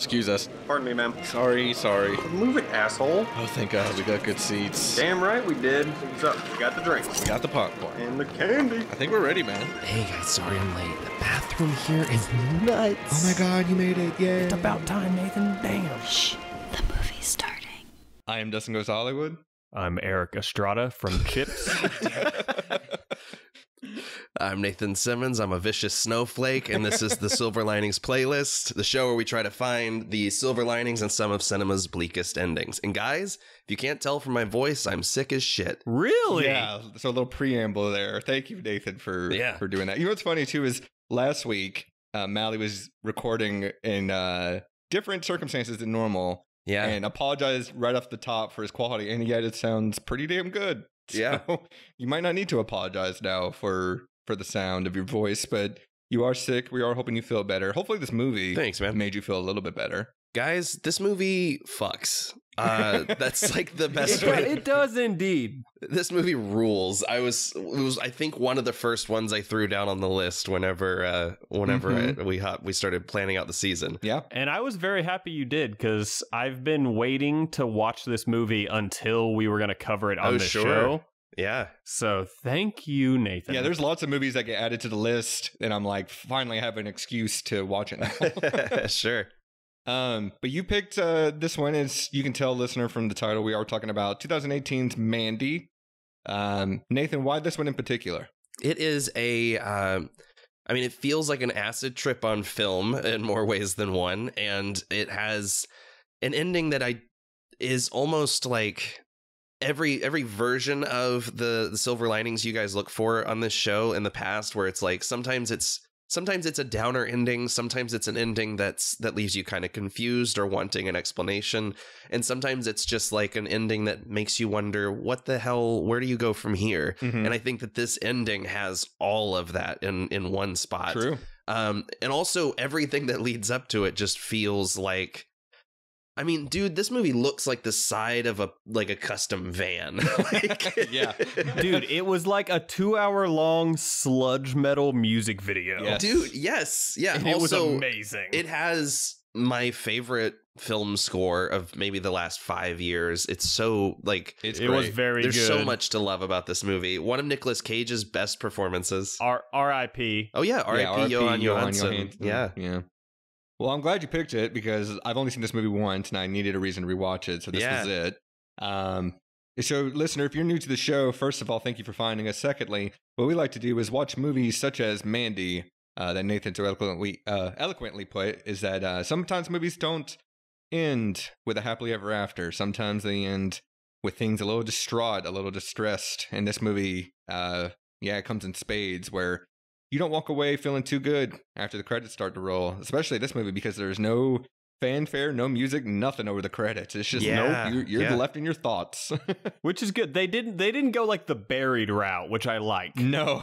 Excuse us. Pardon me, ma'am. Sorry, sorry. Move it, asshole. Oh, thank God, we got good seats. Damn right we did. So, we got the drinks We got the popcorn. and the candy. I think we're ready, man. Hey guys, sorry I'm late. The bathroom here is nuts. Oh my god, you made it. Yay. It's about time, Nathan. Damn. Shh, the movie's starting. I am Dustin Goes to Hollywood. I'm Erik Estrada from Chips. I'm Nathan Simmons. I'm a vicious snowflake, and this is the Silver Linings Playlist, the show where we try to find the silver linings in some of cinema's bleakest endings. And guys, if you can't tell from my voice, I'm sick as shit. really? Yeah, so a little preamble there. Thank you, Nathan, for Yeah. for doing that. You know what's funny too is last week uh, Mallie was recording in uh, different circumstances than normal, Yeah. and apologized right off the top for his quality, and yet it sounds pretty damn good. Yeah. You might not need to apologize now for for the sound of your voice, but you are sick. We are hoping you feel better. Hopefully, this movie Thanks, man. made you feel a little bit better. Guys, this movie fucks. Uh, that's like the best It, way. it does indeed. This movie rules. I was it was I think one of the first ones I threw down on the list whenever uh whenever Mhm. I, we hop, we started planning out the season. Yeah. And I was very happy you did because I've been waiting to watch this movie until we were going to cover it on Oh, the sure. show. Yeah. So thank you, Nathan. Yeah, there's lots of movies that get added to the list, and I'm like, finally have an excuse to watch it now. sure. um, but you picked uh, this one. As you can tell, listener, from the title, we are talking about 2018's Mandy. Um, Nathan, why this one in particular? It is a um I mean it feels like an acid trip on film in more ways than one and it has an ending that I is almost like every every version of the, the silver linings you guys look for on this show in the past where it's like sometimes it's sometimes it's a downer ending sometimes it's an ending that's that leaves you kind of confused or wanting an explanation and sometimes it's just like an ending that makes you wonder what the hell where do you go from here Mhm. and I think that this ending has all of that in in one spot. True. Um, and also everything that leads up to it just feels like. I mean, dude, this movie looks like the side of a like a custom van. like, Yeah. Dude, it was like a two hour long sludge metal music video. Yes. dude. Yes, yeah. And it was amazing. It has my favorite film score of maybe the last five years. It's so like It's it great. was very there's good. so much to love about this movie. One of Nicolas Cage's best performances. R- R.I.P. Oh yeah, R.I.P. Yeah, Jóhann Jóhann Jóhannsson. Jóhannsson. Yeah, Yeah. Well, I'm glad you picked it because I've only seen this movie once and I needed a reason to rewatch it. So this Yeah. was it. Um, so, listener, if you're new to the show, first of all, thank you for finding us. Secondly, what we like to do is watch movies such as Mandy, uh, that Nathan so eloquently, uh, eloquently put, is that uh, sometimes movies don't end with a happily ever after. Sometimes they end with things a little distraught, a little distressed. And this movie, uh, yeah, it comes in spades where you don't walk away feeling too good after the credits start to roll, especially this movie because there's no fanfare, no music, nothing over the credits. It's just Yeah, no, you're, you're yeah. left in your thoughts. Which is good. They didn't they didn't go like the buried route, which I like. no,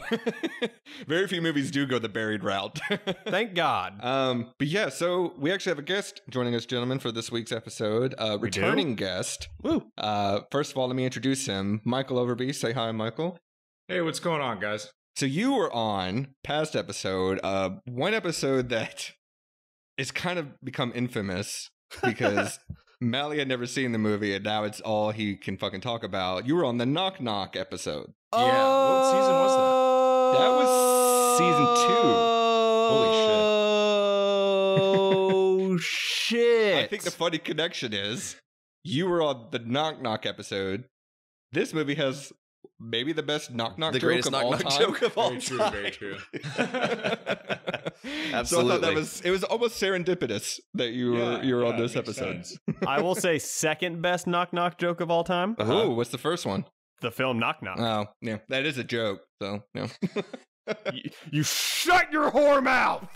very few movies do go the buried route. Thank God. Um, but yeah, so we actually have a guest joining us, gentlemen, for this week's episode. A We do? returning guest. Woo. Uh, first of all, let me introduce him, Michael Overby. Say hi, Michael. Hey, what's going on, guys? So you were on past episode, uh, one episode that is kind of become infamous because Mallie had never seen the movie, and now it's all he can fucking talk about. You were on the Knock Knock episode. Yeah, what season was that? That was season two. Holy shit. Oh shit! I think the funny connection is you were on the Knock Knock episode. This movie has maybe the best knock knock the joke greatest of knock all knock time. joke of all Very true, time. very true. So I Absolutely. thought that was it was almost serendipitous that you were Yeah, you were on yeah, this episode. I will say second best knock knock joke of all time. Uh-huh. Oh, what's the first one? The film Knock Knock. Oh, yeah, that is a joke. So, yeah. you, you shut your whore mouth.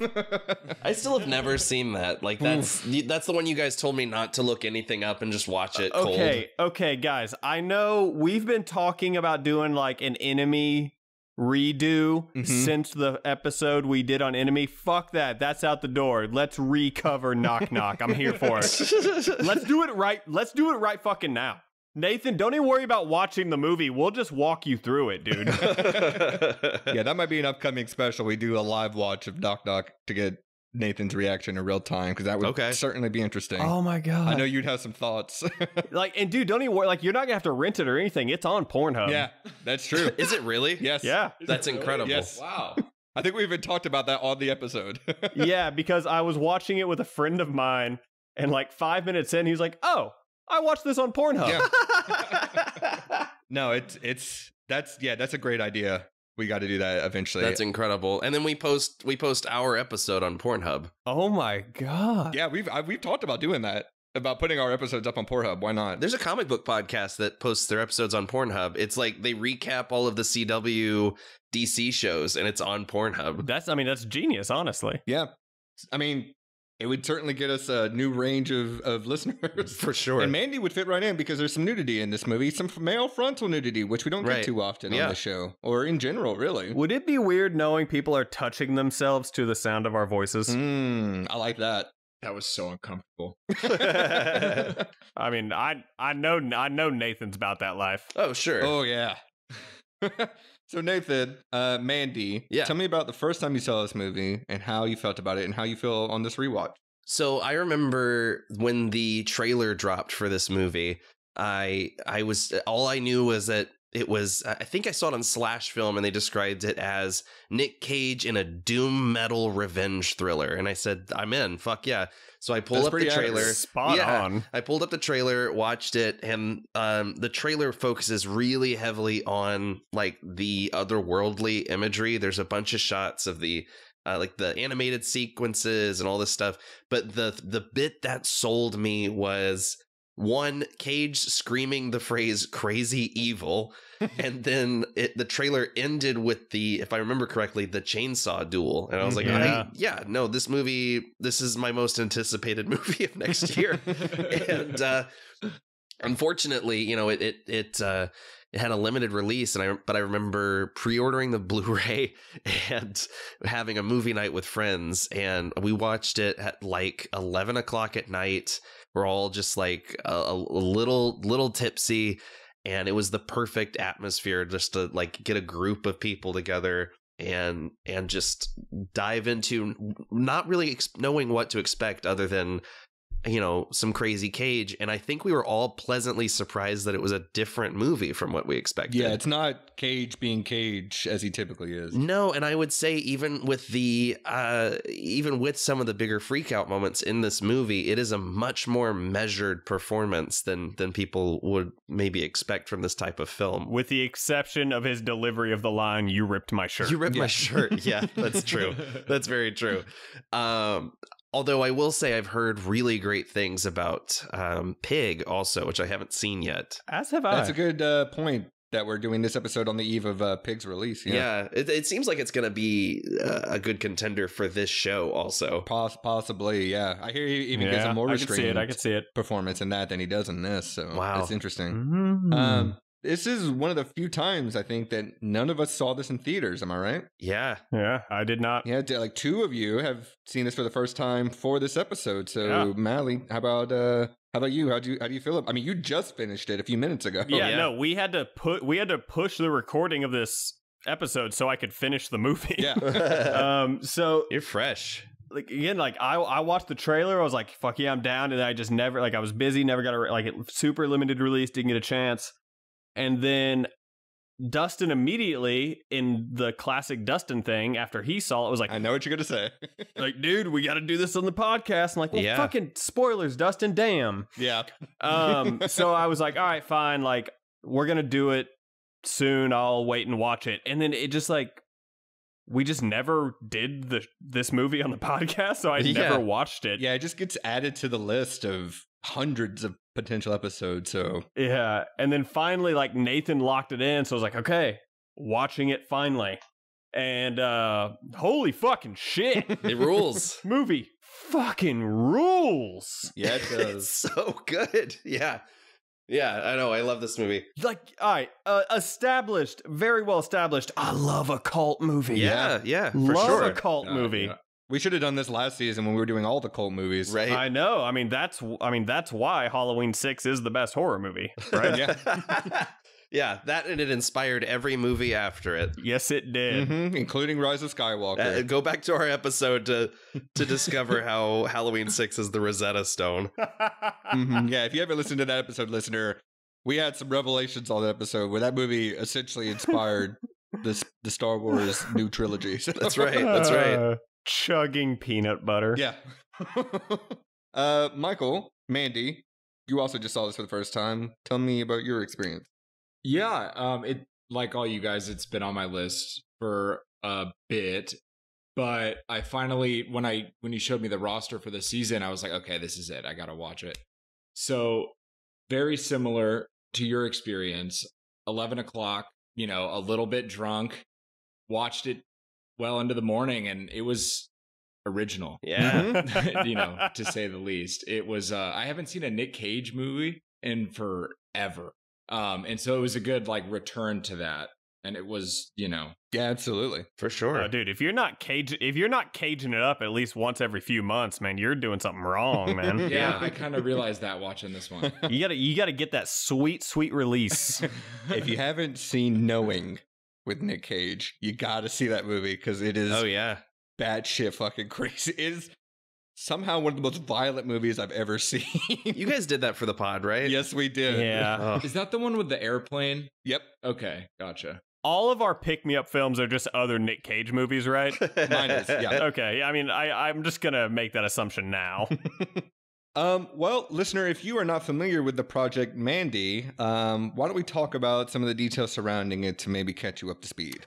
I still have never seen that. Like that's that's the one you guys told me not to look anything up and just watch it cold. Okay, okay, guys. I know we've been talking about doing like an enemy redo Mhm. since the episode we did on enemy. Fuck that. That's out the door. Let's recover knock knock. I'm here for it. Let's do it right. Let's do it right fucking now. Nathan, don't even worry about watching the movie. We'll just walk you through it, dude. yeah, that might be an upcoming special. We do a live watch of Knock Knock to get Nathan's reaction in real time because that would Okay. certainly be interesting. Oh my god! I know you'd have some thoughts. Like, and dude, don't even worry. Like, you're not gonna have to rent it or anything. It's on Pornhub. yeah, that's true. Is it really? yes. yeah, That's incredible. Yes. Wow. I think we even talked about that on the episode. yeah. Because I was watching it with a friend of mine, and like five minutes in, he's like, "Oh, I watched this on Pornhub." Yeah. no, it's it's that's yeah, that's a great idea. We got to do that eventually. That's incredible. And then we post we post our episode on Pornhub. Oh my god. yeah, we've I, we've talked about doing that about putting our episodes up on Pornhub. Why not? There's a comic book podcast that posts their episodes on Pornhub. It's like they recap all of the CW DC shows and it's on Pornhub. That's. I mean, that's genius. Honestly. Yeah, I mean, it would certainly get us a new range of of listeners. For sure. And Mandy would fit right in because there's some nudity in this movie, some male frontal nudity, which we don't Right. get too often Yeah. on the show or in general, really. Would it be weird knowing people are touching themselves to the sound of our voices? Mm, I like that. That was so uncomfortable. I mean, I I know I know Nathan's about that life. Oh, sure. Oh yeah. So Nathan, uh, Mandy, Yeah. tell me about the first time you saw this movie and how you felt about it and how you feel on this rewatch. So I remember when the trailer dropped for this movie, I I was all I knew was that it was I think I saw it on Slash Film and they described it as Nic Cage in a doom metal revenge thriller and I said I'm in fuck yeah so I pulled That's up the trailer Spot Yeah. on. I pulled up the trailer, watched it, and um, the trailer focuses really heavily on like the otherworldly imagery. There's a bunch of shots of the uh, like the animated sequences and all this stuff. But the the bit that sold me was one Cage screaming the phrase "crazy evil," and then it, the trailer ended with the, if I remember correctly, the chainsaw duel, and I was like, Yeah. I, yeah, no, this movie, this is my most anticipated movie of next year, and uh, unfortunately, you know, it it it uh, it had a limited release, and I but I remember pre-ordering the Blu-ray and having a movie night with friends, and we watched it at like eleven o'clock at night. We're all just like a, a little little tipsy, and it was the perfect atmosphere just to like get a group of people together and and just dive into not really ex- knowing what to expect other than you know some crazy cage and i think we were all pleasantly surprised that it was a different movie from what we expected Yeah, it's not Cage being Cage as he typically is. no and i would say even with the uh even with some of the bigger freak out moments in this movie it is a much more measured performance than than people would maybe expect from this type of film With the exception of his delivery of the line, "You ripped my shirt." You ripped my shirt. Yeah, that's true. That's very true. Um, although I will say I've heard really great things about um, Pig also, which I haven't seen yet. As have I. That's a good uh, point that we're doing this episode on the eve of uh, Pig's release. Yeah, it, it seems like it's going to be uh, a good contender for this show also. Poss- possibly, yeah. I hear he even gets yeah, a more I can see it. restrained I can see it. performance in that than he does in this. So Wow. that's interesting. Mm. Um, this is one of the few times I think that none of us saw this in theaters. Am I right? Yeah. yeah, I did not. Yeah, like two of you have seen this for the first time for this episode. So, Yeah. Mallie, how about uh, how about you? How do you how do you feel? ab- I mean, you just finished it a few minutes ago. Yeah, yeah. no, we had to put we had to push the recording of this episode so I could finish the movie. yeah. um. So You're fresh. like again, like I I watched the trailer. I was like, fuck yeah, I'm down. And I just never like I was busy, never got a like super limited release, didn't get a chance. And then Dustin immediately in the classic Dustin thing after he saw it was like, I know what you're gonna say. like dude, we got to do this on the podcast. I'm like, well, Yeah. fucking spoilers, Dustin. Damn. yeah. Um, so I was like, all right, fine. Like, we're gonna do it soon. I'll wait and watch it. And then it just like we just never did the this movie on the podcast, so I Yeah. never watched it. Yeah, it just gets added to the list of hundreds of potential episode. So Yeah. And then finally, like Nathan locked it in, so I was like, okay, watching it finally. And uh holy fucking shit. It rules. movie fucking rules. yeah, it it's does. so good. Yeah. Yeah, I know. I love this movie. Like, all right, uh, established, very well established. I love a cult movie. Yeah, yeah, for love sure. a cult Yeah, movie. yeah. We should have done this last season when we were doing all the cult movies. Right. I know. I mean, that's I mean that's why Halloween Six is the best horror movie, right? Yeah. Yeah, that and it inspired every movie after it. Yes, it did. Mhm, including Rise of Skywalker. Uh, go back to our episode to to discover how Halloween Six is the Rosetta Stone. Mhm, Yeah, if you haven't listened to that episode, listener, we had some revelations on that episode where that movie essentially inspired this the Star Wars new trilogy. So- That's right. That's right. Chugging peanut butter. Yeah. uh, Michael, Mandy, you also just saw this for the first time. Tell me about your experience. Yeah, um, it like all you guys, it's been on my list for a bit, but I finally when I when you showed me the roster for the season, I was like, okay, this is it. I gotta watch it. So very similar to your experience. Eleven o'clock, you know, a little bit drunk, watched it well into the morning, and it was original. Yeah. you know, to say the least. It was uh I haven't seen a Nic Cage movie in forever. Um and so it was a good like return to that. And it was, you know, Yeah, absolutely. For sure. Uh, dude, if you're not cage, if you're not caging it up at least once every few months, man, you're doing something wrong, man. yeah, Yeah. I kind of realized that watching this one. you gotta, you gotta get that sweet, sweet release. if you haven't seen Knowing with Nic Cage, you got to see that movie because it is oh yeah. batshit fucking crazy. It is somehow one of the most violent movies I've ever seen. You guys did that for the pod, right? yes, we did. yeah. Oh. Is that the one with the airplane? Yep. Okay, gotcha. All of our pick me up films are just other Nic Cage movies, right? Mine is, yeah. okay. I mean, I, I'm just gonna make that assumption now. Um, well, listener, if you are not familiar with the project Mandy, um, why don't we talk about some of the details surrounding it to maybe catch you up to speed?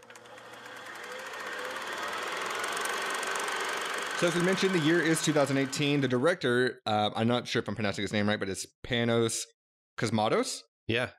So, as we mentioned, the year is 2018. The director, uh, I'm not sure if I'm pronouncing his name right, but it's Panos Cosmatos. Yeah.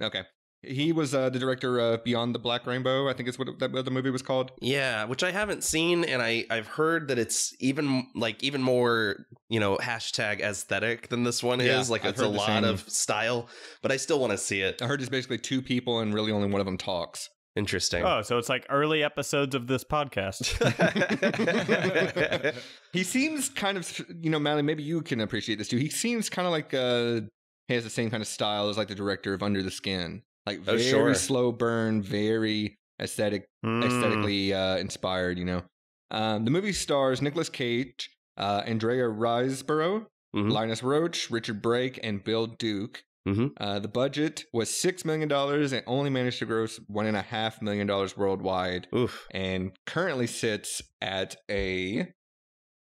Okay. He was uh, the director of Beyond the Black Rainbow, I think is what that what the movie was called. Yeah, which I haven't seen, and I I've heard that it's even like even more you know hashtag aesthetic than this one Yeah, is. Like I've it's a lot same. of style, but I still want to see it. I heard it's basically two people and really only one of them talks. Interesting. oh, so it's like early episodes of this podcast. He seems kind of, you know, Mallie, maybe you can appreciate this too. He seems kind of like uh he has the same kind of style as like the director of Under the Skin. Like Oh, very sure. slow burn, very aesthetic Mm. aesthetically uh, inspired, you know. Um, the movie stars Nicolas Cage, uh, Andrea Riseborough, Mhm. Linus Roache, Richard Brake, and Bill Duke. Mhm. Uh, the budget was $6 million and only managed to gross $1.5 million worldwide Oof. and currently sits at a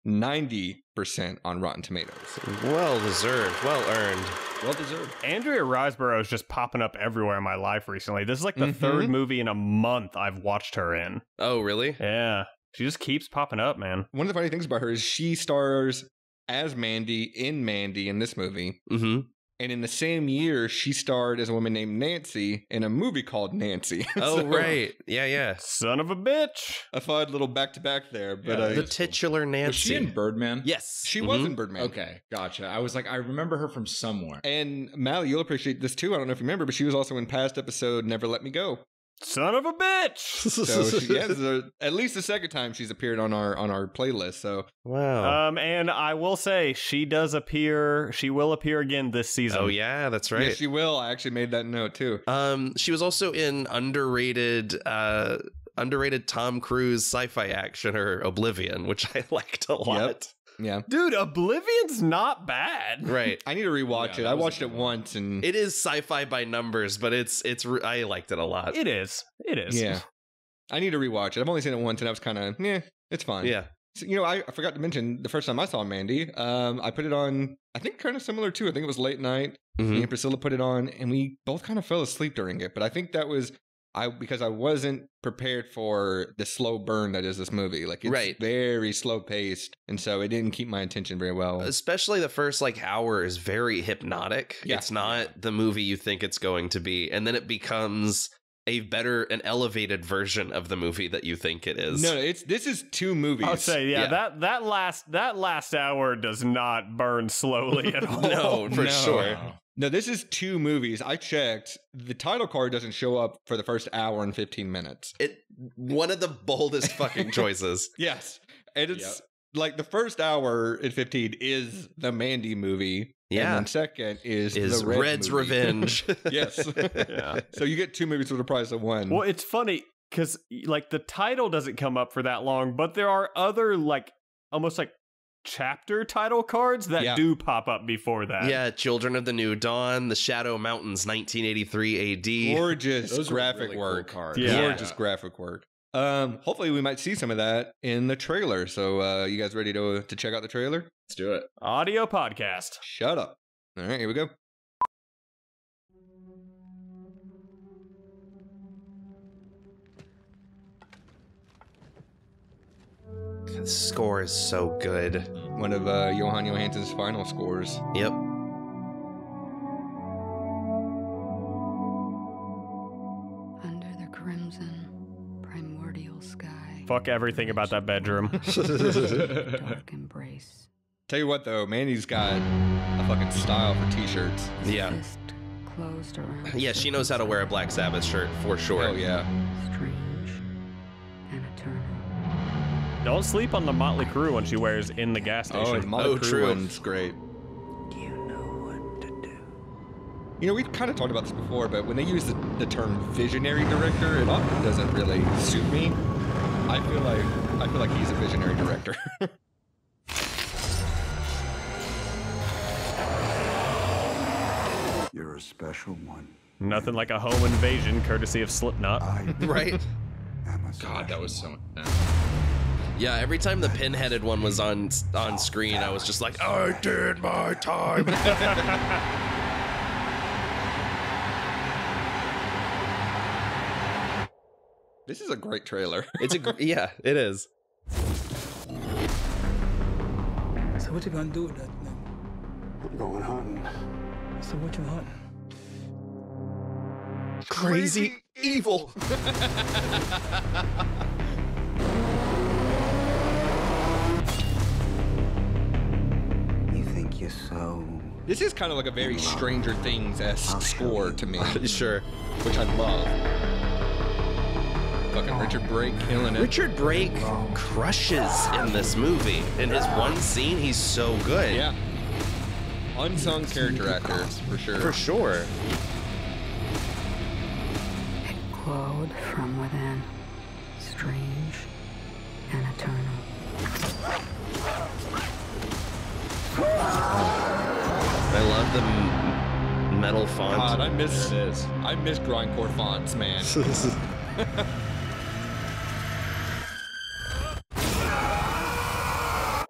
90% on Rotten Tomatoes. Well deserved. Well earned. Well deserved. Andrea Riseborough is just popping up everywhere in my life recently. This is like the Mhm. third movie in a month I've watched her in. Oh really? Yeah. She just keeps popping up, man. One of the funny things about her is she stars as Mandy in Mandy in this movie. Mm-hmm. And in the same year, she starred as a woman named Nancy in a movie called Nancy. Oh So, right. Yeah, yeah. Son of a bitch. A fun little back to back there. But Yeah, uh, The titular Nancy. Was she in Birdman? Yes. she was Mhm. in Birdman. Okay, gotcha. I was like, I remember her from somewhere. And Mallie, you'll appreciate this too. I don't know if you remember, but she was also in past episode Never Let Me Go. Son of a bitch. So she, yeah, a- at least the second time she's appeared on our on our playlist. So wow. Um, and I will say she does appear. She will appear again this season. oh yeah, that's right. yes, she will. I actually made that note too. Um, she was also in underrated, uh, underrated Tom Cruise sci-fi action or Oblivion, which I liked a lot. Yeah, dude, Oblivion's not bad. Right. I need to rewatch Yeah, it. I watched it one. once, and It is sci-fi by numbers, but it's it's re- I liked it a lot. It is. It is. yeah, I need to rewatch it. I've only seen it once, and I was kind of yeah, it's fine. yeah. So, you know, I, I forgot to mention the first time I saw Mandy. Um, I put it on. I think kind of similar too. I think it was late night. Mhm. Me and Priscilla put it on, and we both kind of fell asleep during it. But I think that was I because I wasn't prepared for the slow burn that is this movie. Like it's Right. very slow paced, and so it didn't keep my attention very well. Especially the first like hour is very hypnotic. Yeah. It's not the movie you think it's going to be, and then it becomes a better, an elevated version of the movie that you think it is. No, no, it's this is two movies. I'll say, yeah, Yeah. that that last that last hour does not burn slowly at all. no, for No. sure. Wow. No, this is two movies. I checked. The title card doesn't show up for the first hour and 15 minutes. It one of the boldest fucking choices. Yes. And it's like the first hour and 15 is the Mandy movie. And Yeah. then second is, Is the Red Red's movie. Revenge. yes. Yeah. So you get two movies for the price of one. Well, it's funny because like the title doesn't come up for that long, but there are other like almost like chapter title cards that Yeah. do pop up before that. yeah, Children of the New Dawn, The Shadow Mountains, 1983 AD. Gorgeous Those graphic really cool work. cards. Yeah. Gorgeous graphic work. Um, hopefully we might see some of that in the trailer. So uh, you guys ready to to check out the trailer? Let's do it. Audio podcast. Shut up. All right, here we go. The score is so good. One of uh, Jóhann Jóhannsson's final scores. Yep. Under the crimson, primordial sky. Fuck everything about that bedroom. Dark embrace. Tell you what though, Mandy's got a fucking style for t-shirts. Yeah. Fist closed around. Yeah, she knows how to wear a Black Sabbath shirt for sure. Oh yeah. Strange Don't sleep on the Mötley Crüe when she wears in the gas Oh, station. Oh, and Molly Oh, Crew true. one's great. You know what to do. You know, we kind of talked about this before, but when they use the, the term visionary director, it often doesn't really suit me. I feel like I feel like he's a visionary director. You're a special one. Nothing like a home invasion courtesy of Slipknot. I Right? am a God, that was so. Yeah, every time the pinheaded one was on on screen, I was just like, I did my time. this is a great trailer. it's a gr- yeah, it is. So what you gonna do with that thing? I'm going hunting. So what you hunting? Crazy evil. This is kind of like a very Stranger Things esque score to me, sure. which I love. Fucking Richard oh. Brake killing it. Richard Brake crushes in this movie. In his one scene, he's so good. Yeah. Unsung character actor, for sure. For sure. It glowed from within. Strange and eternal. I love the m- metal font. God, I miss this. I miss grindcore fonts, man.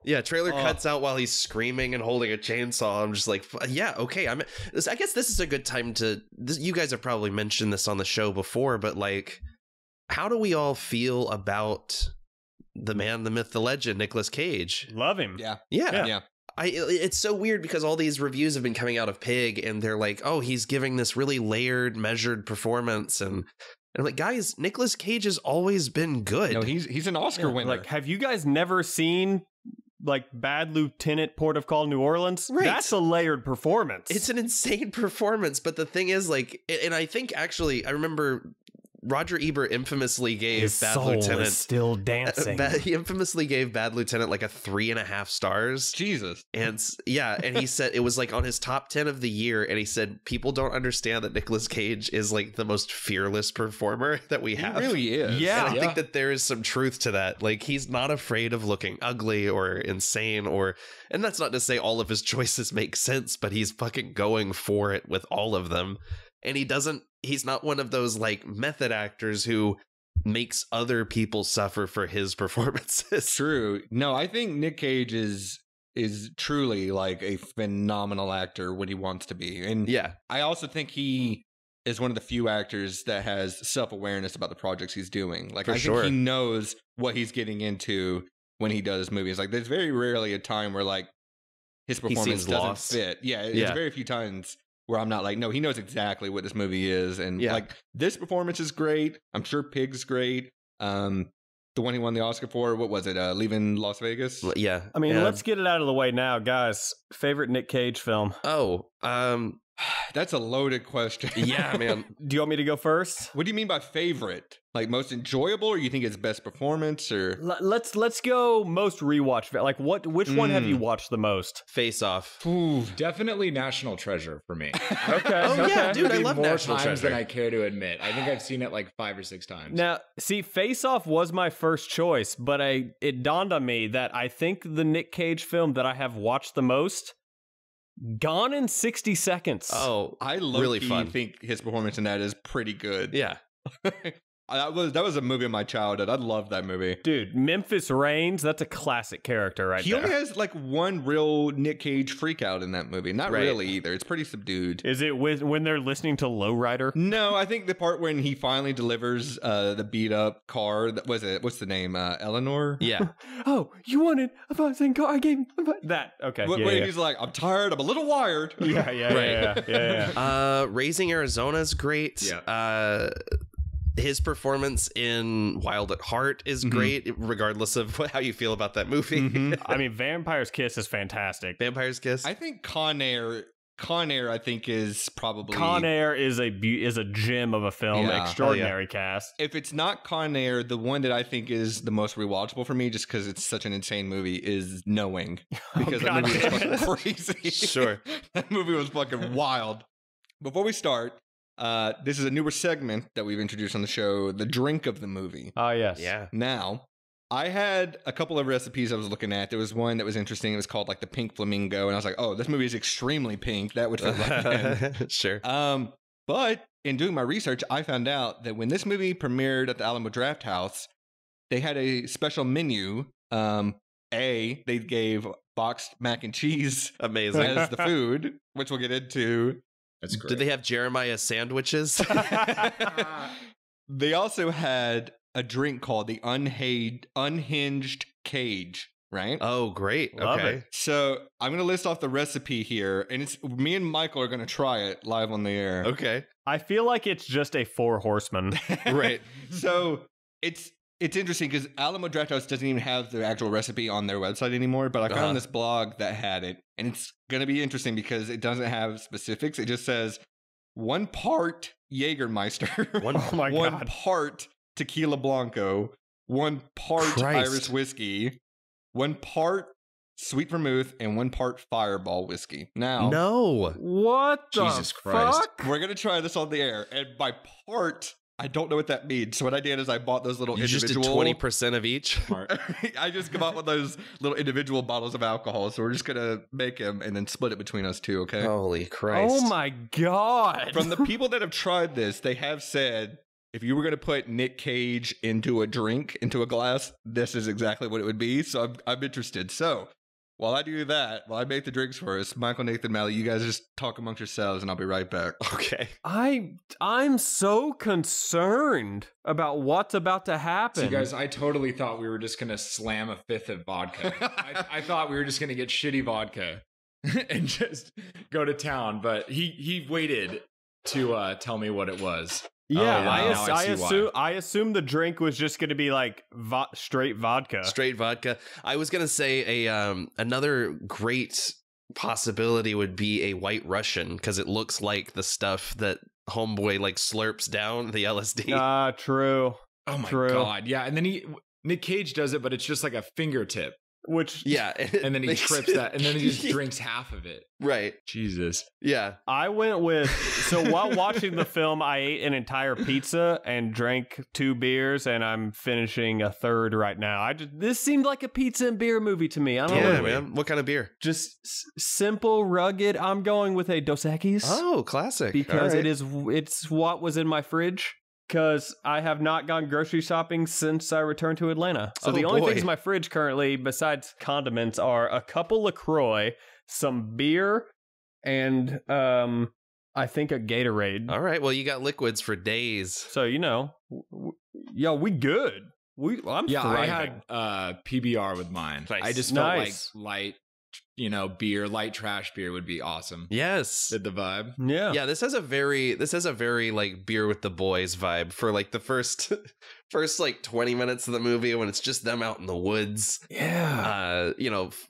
Yeah, trailer Oh. cuts out while he's screaming and holding a chainsaw. I'm just like, yeah, okay. I'm. I guess this is a good time to. This, you guys have probably mentioned this on the show before, but like, how do we all feel about the man, the myth, the legend, Nicolas Cage? Love him. yeah. Yeah, Yeah. I. It's so weird because all these reviews have been coming out of Pig, and they're like, oh, he's giving this really layered, measured performance, and. And I'm like, guys, Nicolas Cage has always been good. No, he's he's an Oscar winner. Like, have you guys never seen like Bad Lieutenant Port of Call New Orleans? Right. That's a layered performance. It's an insane performance, but the thing is, like, and I think actually, I remember Roger Ebert infamously gave His Bad soul Lieutenant. is still dancing. Ba- he infamously gave Bad Lieutenant like a three and a half stars. Jesus. And yeah, and he said it was like on his top 10 of the year. And he said, people don't understand that Nicolas Cage is like the most fearless performer that we He have. really is. Yeah. And I think that there is some truth to that. Like he's not afraid of looking ugly or insane or and that's not to say all of his choices make sense, but he's fucking going for it with all of them. And he doesn't he's not one of those like method actors who makes other people suffer for his performances. True. No, I think Nic Cage is is truly like a phenomenal actor when he wants to be. And Yeah. I also think he is one of the few actors that has self-awareness about the projects he's doing. Like For I sure. think he knows what he's getting into when he does movies. Like there's very rarely a time where like his performance doesn't lost. fit. Yeah, it's Yeah. very few times where I'm not like, no, he knows exactly what this movie is. And Yeah. like this performance is great. I'm sure Pig's great. Um the one he won the Oscar for, what was it? Uh Leaving Las Vegas? L- Yeah. I mean, Yeah. let's get it out of the way now, guys. Favorite Nic Cage film? Oh, um That's a loaded question. Yeah, man. Do you want me to go first? what do you mean by favorite? Like most enjoyable, or you think it's best performance, or L- let's let's go most rewatch. Like what? Which one have Mm. you watched the most? Face off. Ooh, Definitely National Treasure for me. Okay. Oh, yeah, dude, I Maybe love more National times Treasure. than I care to admit. I think I've seen it like five or six times. Now, see, Face Off was my first choice, but I it dawned on me that I think the Nic Cage film that I have watched the most, Gone in sixty seconds. Oh, I Really really fun. think his performance in that is pretty good. yeah. that was that was a movie of my childhood. I love that movie. dude, Memphis Raines. That's a classic character right he there. only has like one real Nic Cage freak out in that movie. Not Right. really either. It's pretty subdued. Is it with, when they're listening to Lowrider? No, I think the part when he finally delivers uh, the beat up car. That was it. What's the name? Uh, Eleanor. Yeah. Oh, you wanted a boxing car? I gave you that. Okay. Wh- yeah, when yeah. he's like, "I'm tired. I'm a little wired." yeah, yeah, Right. yeah, yeah, yeah, yeah. Uh, Raising Arizona's great. Yeah. His performance in Wild at Heart is Mhm. great, regardless of how you feel about that movie. Mhm. I mean, Vampire's Kiss is fantastic. Vampire's Kiss. I think Con Air. Con Air, I think, is probably Con Air is a be- is a gem of a film. Yeah. Extraordinary cast. If it's not Con Air, the one that I think is the most rewatchable for me, just because it's such an insane movie, is Knowing. Because that movie was fucking crazy. Sure. that movie was fucking wild. Before we start, uh, this is a newer segment that we've introduced on the show, the drink of the movie. Oh yes. yeah. Now, I had a couple of recipes I was looking at. There was one that was interesting. It was called like the pink flamingo, and I was like, "Oh, this movie is extremely pink. That would fit right in." sure. Um, but in doing my research, I found out that when this movie premiered at the Alamo Drafthouse, they had a special menu. Um, a they gave boxed mac and cheese Amazing. as the food, which we'll get into. That's great. Did they have Jeremiah sandwiches? they also had a drink called the unhinged unhinged cage, right? oh, great. Love okay. it. So I'm gonna list off the recipe here, and it's me and Michael are gonna try it live on the air. Okay. I feel like it's just a four horsemen. Right. so it's it's interesting because Alamo Drafthouse doesn't even have the actual recipe on their website anymore. But I found Uh-huh. this blog that had it, and it's gonna be interesting because it doesn't have specifics. It just says one part Jägermeister, One- Oh my one God. part Tequila Blanco, one part Christ. Irish whiskey, one part sweet vermouth, and one part Fireball whiskey. Now, No. what the Jesus Christ. fuck? we're gonna try this on the air, and by part, I don't know what that means. So what I did is I bought those little You just did individual. 20% of each? I just come out with those little individual bottles of alcohol. So we're just gonna make them and then split it between us two. Okay. Holy oh Christ. Oh my god! From the people that have tried this, they have said if you were gonna put Nic Cage into a drink, into a glass, this is exactly what it would be. So I'm, I'm interested. So. While I do that, while I make the drinks for us, Michael, Nathan, Mallie, you guys just talk amongst yourselves, and I'll be right back. Okay. I I'm so concerned about what's about to happen. See, guys, I totally thought we were just gonna slam a fifth of vodka. I, I thought we were just gonna get shitty vodka and just go to town, but he he waited to uh, tell me what it was. Yeah, Oh, I, wow. ass- I I, assume. I assume the drink was just going to be like vo- straight vodka. Straight vodka. I was gonna say a um another great possibility would be a white Russian because it looks like the stuff that Homeboy like slurps down the LSD. Ah, true. Oh my True. god, yeah. And then he Nic Cage does it, but it's just like a fingertip, Which yeah, and then he trips that, and then he just drinks half of it. Right. Jesus. Yeah. I went with so while watching the film, I ate an entire pizza and drank two beers, and I'm finishing a third right now. I just this seemed like a pizza and beer movie to me. I don't Yeah, know, man. What kind of beer? just s- simple, rugged. I'm going with a Dos Equis Oh, classic. because All it right. is it's what was in my fridge. Because I have not gone grocery shopping since I returned to Atlanta. So Oh, the only boy. things in my fridge currently, besides condiments, are a couple Lacroix, some beer, and um, I think a Gatorade. All right. Well, you got liquids for days. So you know, w- w- yo, we good. We I'm Yeah, I had uh, PBR with mine. Nice. I just felt Nice. like light, you know, beer, light trash beer would be awesome. Yes. Did the vibe? yeah. Yeah, this has a very this has a very like beer with the boys vibe for like the first first like 20 minutes of the movie when it's just them out in the woods. yeah. Uh, you know, f-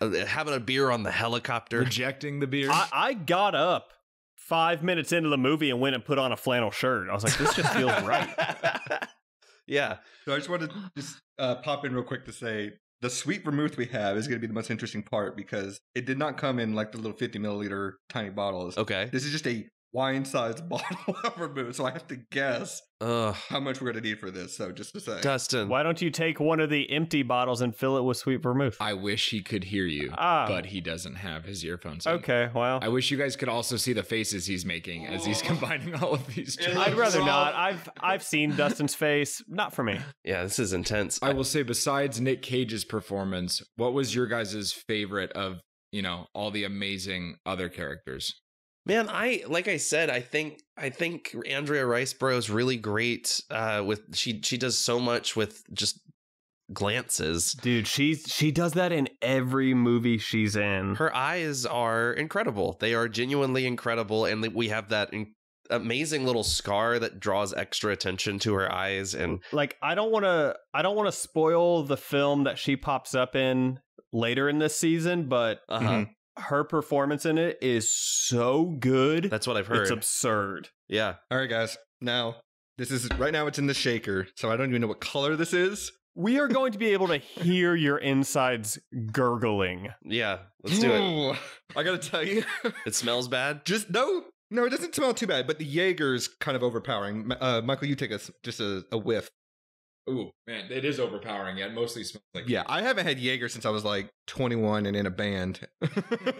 uh, having a beer on the helicopter. Rejecting the beer. I, I got up five minutes into the movie and went and put on a flannel shirt. I was like, this just feels right. yeah. So I just wanted to just uh, pop in real quick to say the sweet vermouth we have is going to be the most interesting part because it did not come in like the little 50 milliliter tiny bottles. Okay. This is just a wine sized bottle of vermouth. So I have to guess Ugh. how much we're going to need for this. So just to say. Dustin. Why don't you take one of the empty bottles and fill it with sweet vermouth? I wish he could hear you, Ah. but he doesn't have his earphones. in. Okay, well, I wish you guys could also see the faces he's making as he's combining all of these. drinks. I'd rather not. I've I've seen Dustin's face. Not for me. Yeah, this is intense. I will say, besides Nic Cage's performance, what was your guys' favorite of you know all the amazing other characters? Man, I like I said, I think I think Andrea Riseborough is really great. Uh, with she she does so much with just glances. Dude, she's she does that in every movie she's in. Her eyes are incredible. They are genuinely incredible, and we have that in- amazing little scar that draws extra attention to her eyes. And like I don't want to I don't want to spoil the film that she pops up in later in this season, but uh Mhm. Her performance in it is so good. that's what I've heard. It's absurd. yeah, All right, guys. Now, this is right now it's in the shaker. So I don't even know what color this is. We are going to be able to hear your insides gurgling. yeah. Let's do it. I got to tell you. It smells bad. Just no, no, it doesn't smell too bad, but the Jaeger's kind of overpowering. Uh, Michael, you take us just a, a whiff. Ooh, man, it is overpowering. It mostly smells like Yeah, I haven't had Jaeger since I was like 21 and in a band.